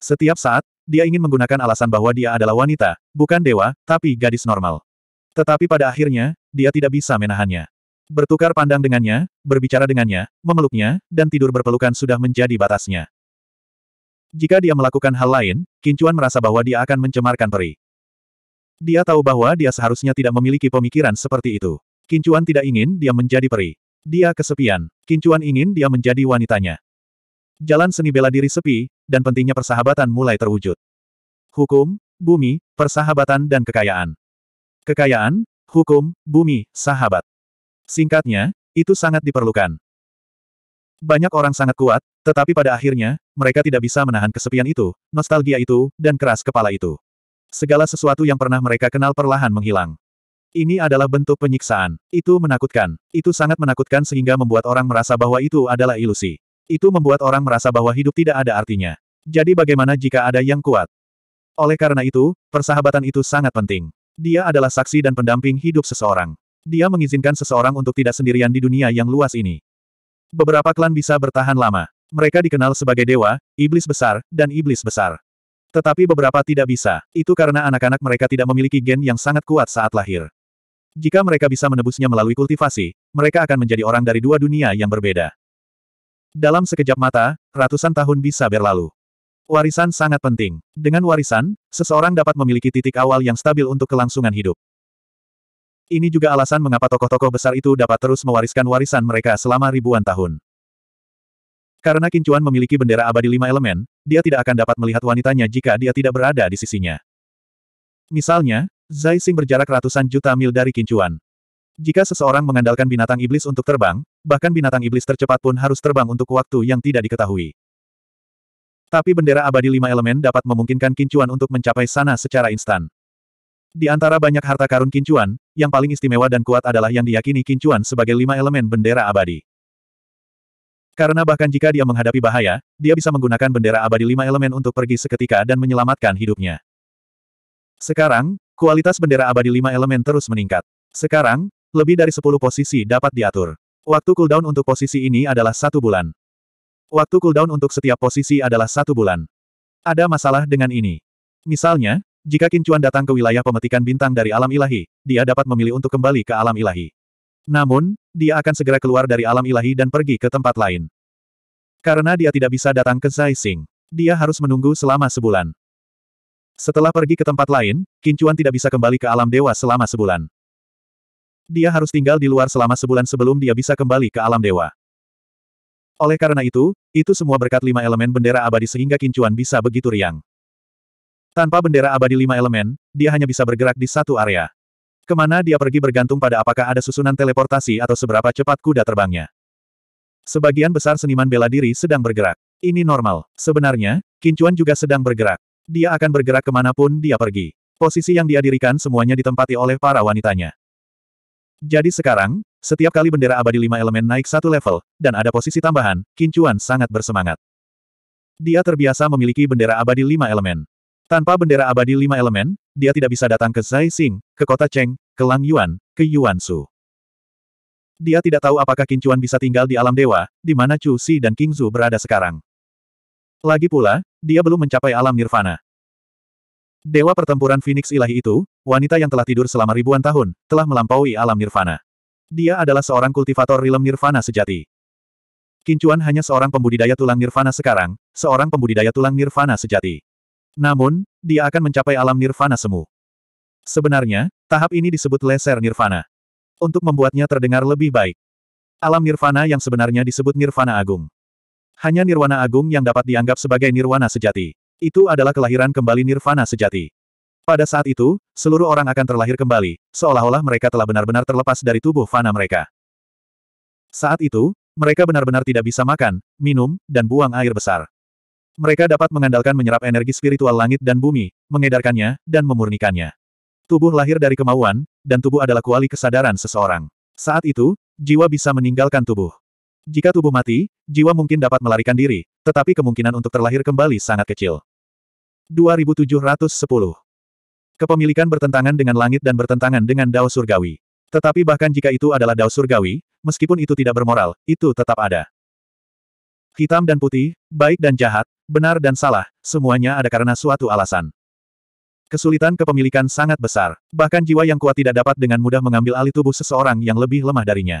Setiap saat, dia ingin menggunakan alasan bahwa dia adalah wanita, bukan dewa, tapi gadis normal. Tetapi pada akhirnya, dia tidak bisa menahannya. Bertukar pandang dengannya, berbicara dengannya, memeluknya, dan tidur berpelukan sudah menjadi batasnya. Jika dia melakukan hal lain, Kincuan merasa bahwa dia akan mencemarkan peri. Dia tahu bahwa dia seharusnya tidak memiliki pemikiran seperti itu. Kincuan tidak ingin dia menjadi peri. Dia kesepian. Kincuan ingin dia menjadi wanitanya. Jalan seni bela diri sepi, dan pentingnya persahabatan mulai terwujud. Hukum, bumi, persahabatan dan kekayaan. Kekayaan, hukum, bumi, sahabat. Singkatnya, itu sangat diperlukan. Banyak orang sangat kuat, tetapi pada akhirnya, mereka tidak bisa menahan kesepian itu, nostalgia itu, dan keras kepala itu. Segala sesuatu yang pernah mereka kenal perlahan menghilang. Ini adalah bentuk penyiksaan. Itu menakutkan. Itu sangat menakutkan sehingga membuat orang merasa bahwa itu adalah ilusi. Itu membuat orang merasa bahwa hidup tidak ada artinya. Jadi bagaimana jika ada yang kuat? Oleh karena itu, persahabatan itu sangat penting. Dia adalah saksi dan pendamping hidup seseorang. Dia mengizinkan seseorang untuk tidak sendirian di dunia yang luas ini. Beberapa klan bisa bertahan lama. Mereka dikenal sebagai dewa, iblis besar, dan iblis besar. Tetapi beberapa tidak bisa, itu karena anak-anak mereka tidak memiliki gen yang sangat kuat saat lahir. Jika mereka bisa menebusnya melalui kultivasi, mereka akan menjadi orang dari dua dunia yang berbeda. Dalam sekejap mata, ratusan tahun bisa berlalu. Warisan sangat penting. Dengan warisan, seseorang dapat memiliki titik awal yang stabil untuk kelangsungan hidup. Ini juga alasan mengapa tokoh-tokoh besar itu dapat terus mewariskan warisan mereka selama ribuan tahun. Karena Kincuan memiliki bendera abadi lima elemen, dia tidak akan dapat melihat wanitanya jika dia tidak berada di sisinya. Misalnya, Zai Xing berjarak ratusan juta mil dari Kincuan. Jika seseorang mengandalkan binatang iblis untuk terbang, bahkan binatang iblis tercepat pun harus terbang untuk waktu yang tidak diketahui. Tapi bendera abadi lima elemen dapat memungkinkan Kincuan untuk mencapai sana secara instan. Di antara banyak harta karun Kincuan, yang paling istimewa dan kuat adalah yang diyakini Kincuan sebagai lima elemen bendera abadi. Karena bahkan jika dia menghadapi bahaya, dia bisa menggunakan bendera abadi lima elemen untuk pergi seketika dan menyelamatkan hidupnya. Sekarang, kualitas bendera abadi lima elemen terus meningkat. Sekarang, lebih dari 10 posisi dapat diatur. Waktu cooldown untuk posisi ini adalah satu bulan. Waktu cooldown untuk setiap posisi adalah satu bulan. Ada masalah dengan ini. Misalnya, jika Kincuan datang ke wilayah pemetikan bintang dari alam ilahi, dia dapat memilih untuk kembali ke alam ilahi. Namun, dia akan segera keluar dari alam ilahi dan pergi ke tempat lain. Karena dia tidak bisa datang ke Zai Xing, dia harus menunggu selama sebulan. Setelah pergi ke tempat lain, Kincuan tidak bisa kembali ke alam dewa selama sebulan. Dia harus tinggal di luar selama sebulan sebelum dia bisa kembali ke alam dewa. Oleh karena itu, itu semua berkat lima elemen bendera abadi sehingga Kincuan bisa begitu riang. Tanpa bendera abadi lima elemen, dia hanya bisa bergerak di satu area. Ke mana dia pergi bergantung pada apakah ada susunan teleportasi atau seberapa cepat kuda terbangnya. Sebagian besar seniman bela diri sedang bergerak. Ini normal. Sebenarnya, Kincuan juga sedang bergerak. Dia akan bergerak ke mana pun dia pergi. Posisi yang dia dirikan semuanya ditempati oleh para wanitanya. Jadi sekarang, setiap kali bendera abadi lima elemen naik satu level, dan ada posisi tambahan, Kincuan sangat bersemangat. Dia terbiasa memiliki bendera abadi lima elemen. Tanpa bendera abadi lima elemen, dia tidak bisa datang ke Zai Xing, ke kota Cheng, ke Lang Yuan, ke Yuan Su. Dia tidak tahu apakah Kincuan bisa tinggal di alam dewa, di mana Chu Si dan King Zhu berada sekarang. Lagi pula, dia belum mencapai alam nirvana. Dewa pertempuran Phoenix ilahi itu, wanita yang telah tidur selama ribuan tahun, telah melampaui alam nirvana. Dia adalah seorang kultivator rilem nirvana sejati. Kincuan hanya seorang pembudidaya tulang nirvana sekarang, seorang pembudidaya tulang nirvana sejati. Namun, dia akan mencapai alam nirvana semu. Sebenarnya, tahap ini disebut leser nirvana. Untuk membuatnya terdengar lebih baik. Alam nirvana yang sebenarnya disebut nirvana agung. Hanya nirwana agung yang dapat dianggap sebagai nirwana sejati. Itu adalah kelahiran kembali nirvana sejati. Pada saat itu, seluruh orang akan terlahir kembali, seolah-olah mereka telah benar-benar terlepas dari tubuh fana mereka. Saat itu, mereka benar-benar tidak bisa makan, minum, dan buang air besar. Mereka dapat mengandalkan menyerap energi spiritual langit dan bumi, mengedarkannya, dan memurnikannya. Tubuh lahir dari kemauan, dan tubuh adalah kuali kesadaran seseorang. Saat itu, jiwa bisa meninggalkan tubuh. Jika tubuh mati, jiwa mungkin dapat melarikan diri, tetapi kemungkinan untuk terlahir kembali sangat kecil. 2710. Kepemilikan bertentangan dengan langit dan bertentangan dengan dao surgawi. Tetapi bahkan jika itu adalah dao surgawi, meskipun itu tidak bermoral, itu tetap ada. Hitam dan putih, baik dan jahat, benar dan salah, semuanya ada karena suatu alasan. Kesulitan kepemilikan sangat besar, bahkan jiwa yang kuat tidak dapat dengan mudah mengambil alih tubuh seseorang yang lebih lemah darinya.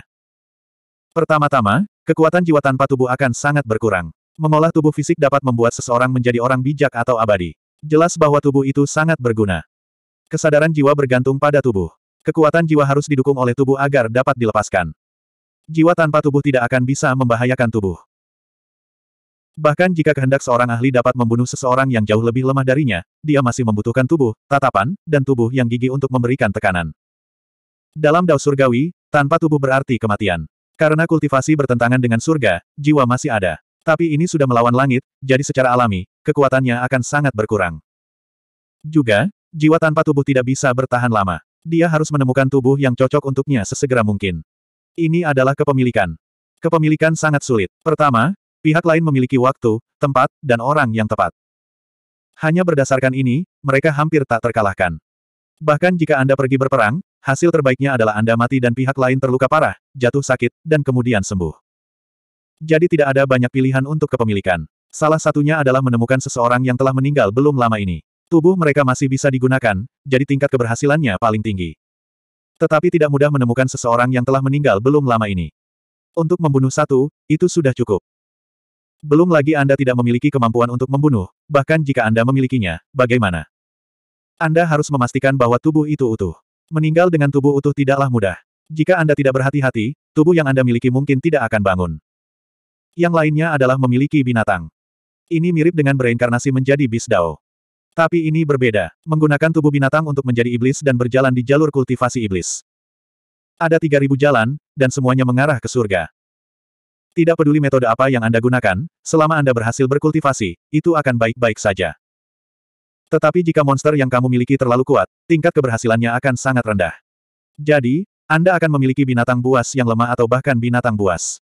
Pertama-tama, kekuatan jiwa tanpa tubuh akan sangat berkurang. Mengolah tubuh fisik dapat membuat seseorang menjadi orang bijak atau abadi. Jelas bahwa tubuh itu sangat berguna. Kesadaran jiwa bergantung pada tubuh. Kekuatan jiwa harus didukung oleh tubuh agar dapat dilepaskan. Jiwa tanpa tubuh tidak akan bisa membahayakan tubuh. Bahkan jika kehendak seorang ahli dapat membunuh seseorang yang jauh lebih lemah darinya, dia masih membutuhkan tubuh, tatapan, dan tubuh yang gigih untuk memberikan tekanan. Dalam dao surgawi, tanpa tubuh berarti kematian. Karena kultivasi bertentangan dengan surga, jiwa masih ada. Tapi ini sudah melawan langit, jadi secara alami, kekuatannya akan sangat berkurang. Juga, jiwa tanpa tubuh tidak bisa bertahan lama. Dia harus menemukan tubuh yang cocok untuknya sesegera mungkin. Ini adalah kepemilikan. Kepemilikan sangat sulit. Pertama, Pihak lain memiliki waktu, tempat, dan orang yang tepat. Hanya berdasarkan ini, mereka hampir tak terkalahkan. Bahkan jika Anda pergi berperang, hasil terbaiknya adalah Anda mati dan pihak lain terluka parah, jatuh sakit, dan kemudian sembuh. Jadi tidak ada banyak pilihan untuk kepemilikan. Salah satunya adalah menemukan seseorang yang telah meninggal belum lama ini. Tubuh mereka masih bisa digunakan, jadi tingkat keberhasilannya paling tinggi. Tetapi tidak mudah menemukan seseorang yang telah meninggal belum lama ini. Untuk membunuh satu, itu sudah cukup. Belum lagi Anda tidak memiliki kemampuan untuk membunuh, bahkan jika Anda memilikinya, bagaimana? Anda harus memastikan bahwa tubuh itu utuh. Meninggal dengan tubuh utuh tidaklah mudah. Jika Anda tidak berhati-hati, tubuh yang Anda miliki mungkin tidak akan bangun. Yang lainnya adalah memiliki binatang. Ini mirip dengan bereinkarnasi menjadi bis dao. Tapi ini berbeda, menggunakan tubuh binatang untuk menjadi iblis dan berjalan di jalur kultivasi iblis. Ada 3000 jalan, dan semuanya mengarah ke surga. Tidak peduli metode apa yang Anda gunakan, selama Anda berhasil berkultivasi, itu akan baik-baik saja. Tetapi jika monster yang kamu miliki terlalu kuat, tingkat keberhasilannya akan sangat rendah. Jadi, Anda akan memiliki binatang buas yang lemah atau bahkan binatang buas.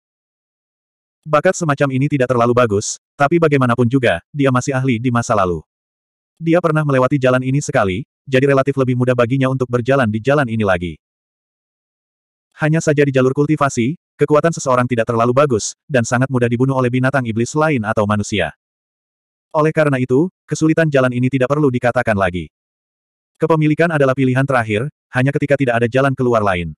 Bakat semacam ini tidak terlalu bagus, tapi bagaimanapun juga, dia masih ahli di masa lalu. Dia pernah melewati jalan ini sekali, jadi relatif lebih mudah baginya untuk berjalan di jalan ini lagi. Hanya saja di jalur kultivasi, Kekuatan seseorang tidak terlalu bagus, dan sangat mudah dibunuh oleh binatang iblis lain atau manusia. Oleh karena itu, kesulitan jalan ini tidak perlu dikatakan lagi. Kepemilikan adalah pilihan terakhir, hanya ketika tidak ada jalan keluar lain.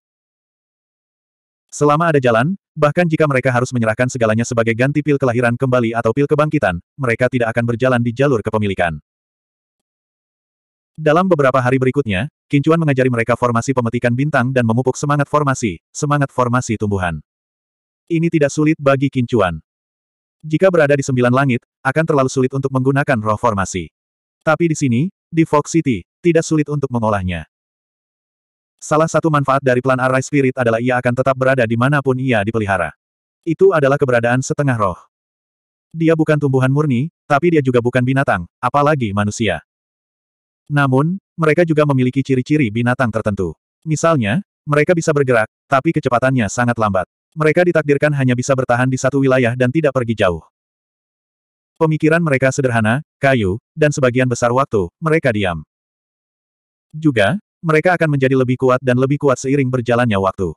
Selama ada jalan, bahkan jika mereka harus menyerahkan segalanya sebagai ganti pil kelahiran kembali atau pil kebangkitan, mereka tidak akan berjalan di jalur kepemilikan. Dalam beberapa hari berikutnya, Kincuan mengajari mereka formasi pemetikan bintang dan memupuk semangat formasi, semangat formasi tumbuhan. Ini tidak sulit bagi Kincuan. Jika berada di sembilan langit, akan terlalu sulit untuk menggunakan roh formasi. Tapi di sini, di Fox City, tidak sulit untuk mengolahnya. Salah satu manfaat dari plan Array Spirit adalah ia akan tetap berada di mana pun ia dipelihara. Itu adalah keberadaan setengah roh. Dia bukan tumbuhan murni, tapi dia juga bukan binatang, apalagi manusia. Namun, mereka juga memiliki ciri-ciri binatang tertentu. Misalnya, mereka bisa bergerak, tapi kecepatannya sangat lambat. Mereka ditakdirkan hanya bisa bertahan di satu wilayah dan tidak pergi jauh. Pemikiran mereka sederhana, kayu, dan sebagian besar waktu, mereka diam. Juga, mereka akan menjadi lebih kuat dan lebih kuat seiring berjalannya waktu.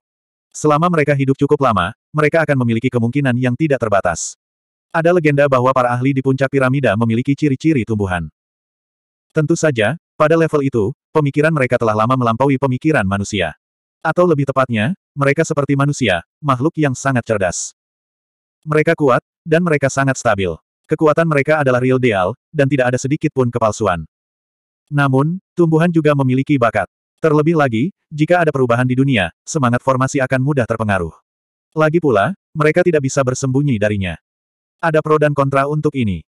Selama mereka hidup cukup lama, mereka akan memiliki kemungkinan yang tidak terbatas. Ada legenda bahwa para ahli di puncak piramida memiliki ciri-ciri tumbuhan. Tentu saja, pada level itu, pemikiran mereka telah lama melampaui pemikiran manusia. Atau lebih tepatnya, mereka seperti manusia, makhluk yang sangat cerdas. Mereka kuat, dan mereka sangat stabil. Kekuatan mereka adalah real deal, dan tidak ada sedikit pun kepalsuan. Namun, tumbuhan juga memiliki bakat. Terlebih lagi, jika ada perubahan di dunia, semangat formasi akan mudah terpengaruh. Lagi pula, mereka tidak bisa bersembunyi darinya. Ada pro dan kontra untuk ini.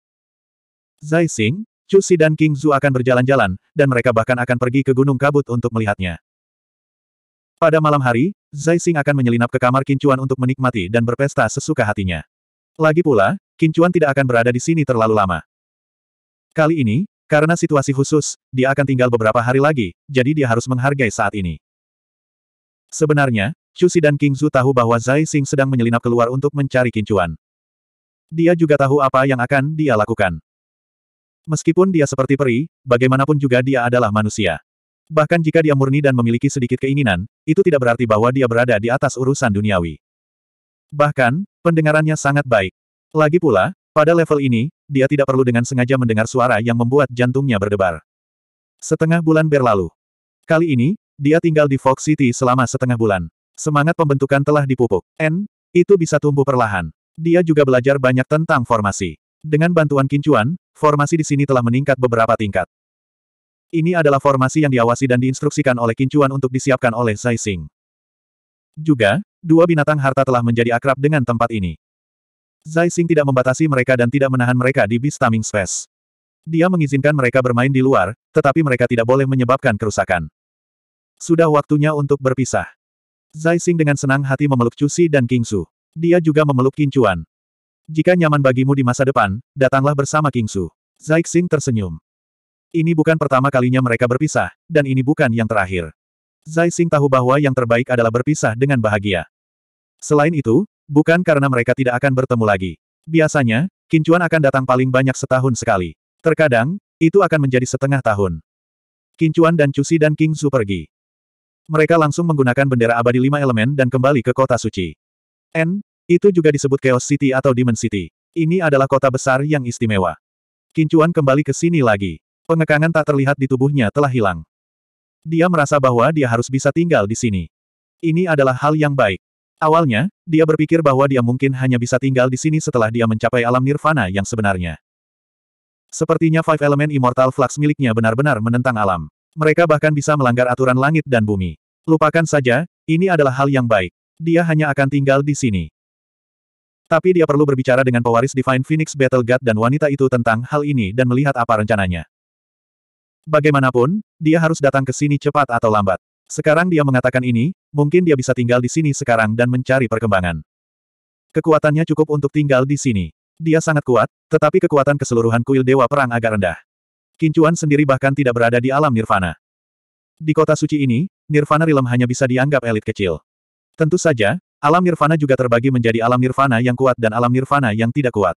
Zai Xing, Chu Si dan King Zhu akan berjalan-jalan, dan mereka bahkan akan pergi ke Gunung Kabut untuk melihatnya. Pada malam hari, Zai Xing akan menyelinap ke kamar Kincuan untuk menikmati dan berpesta sesuka hatinya. Lagi pula, Kincuan tidak akan berada di sini terlalu lama. Kali ini, Karena situasi khusus, dia akan tinggal beberapa hari lagi, jadi dia harus menghargai saat ini. Sebenarnya, Chusi dan King Zhu tahu bahwa Zai Xing sedang menyelinap keluar untuk mencari kincuan. Dia juga tahu apa yang akan dia lakukan. Meskipun dia seperti peri, bagaimanapun juga dia adalah manusia. Bahkan jika dia murni dan memiliki sedikit keinginan, itu tidak berarti bahwa dia berada di atas urusan duniawi. Bahkan, pendengarannya sangat baik. Lagi pula, pada level ini, dia tidak perlu dengan sengaja mendengar suara yang membuat jantungnya berdebar. Setengah bulan berlalu. Kali ini, dia tinggal di Fox City selama setengah bulan. Semangat pembentukan telah dipupuk. N, itu bisa tumbuh perlahan. Dia juga belajar banyak tentang formasi. Dengan bantuan kincuan, formasi di sini telah meningkat beberapa tingkat. Ini adalah formasi yang diawasi dan diinstruksikan oleh Kincuan untuk disiapkan oleh Zai Xing. Juga, dua binatang harta telah menjadi akrab dengan tempat ini. Zai Xing tidak membatasi mereka dan tidak menahan mereka di Beast Taming Space. Dia mengizinkan mereka bermain di luar, tetapi mereka tidak boleh menyebabkan kerusakan. Sudah waktunya untuk berpisah. Zai Xing dengan senang hati memeluk Cusi dan King Su. Dia juga memeluk Kincuan. Jika nyaman bagimu di masa depan, datanglah bersama King Su. Zai Xing tersenyum. Ini bukan pertama kalinya mereka berpisah, dan ini bukan yang terakhir. Zai Xing tahu bahwa yang terbaik adalah berpisah dengan bahagia. Selain itu, bukan karena mereka tidak akan bertemu lagi. Biasanya, Kincuan akan datang paling banyak setahun sekali. Terkadang, itu akan menjadi setengah tahun. Kincuan dan Cusi dan King Su pergi. Mereka langsung menggunakan bendera abadi lima elemen dan kembali ke kota suci. N, itu juga disebut Chaos City atau Demon City. Ini adalah kota besar yang istimewa. Kincuan kembali ke sini lagi. Pengekangan tak terlihat di tubuhnya telah hilang. Dia merasa bahwa dia harus bisa tinggal di sini. Ini adalah hal yang baik. Awalnya, dia berpikir bahwa dia mungkin hanya bisa tinggal di sini setelah dia mencapai alam nirvana yang sebenarnya. Sepertinya Five Element Immortal Flux miliknya benar-benar menentang alam. Mereka bahkan bisa melanggar aturan langit dan bumi. Lupakan saja, ini adalah hal yang baik. Dia hanya akan tinggal di sini. Tapi dia perlu berbicara dengan pewaris Divine Phoenix Battle God dan wanita itu tentang hal ini dan melihat apa rencananya. Bagaimanapun, dia harus datang ke sini cepat atau lambat. Sekarang dia mengatakan ini, mungkin dia bisa tinggal di sini sekarang dan mencari perkembangan. Kekuatannya cukup untuk tinggal di sini. Dia sangat kuat, tetapi kekuatan keseluruhan kuil Dewa Perang agak rendah. Kincuan sendiri bahkan tidak berada di alam nirvana. Di kota suci ini, nirvana realm hanya bisa dianggap elit kecil. Tentu saja, alam nirvana juga terbagi menjadi alam nirvana yang kuat dan alam nirvana yang tidak kuat.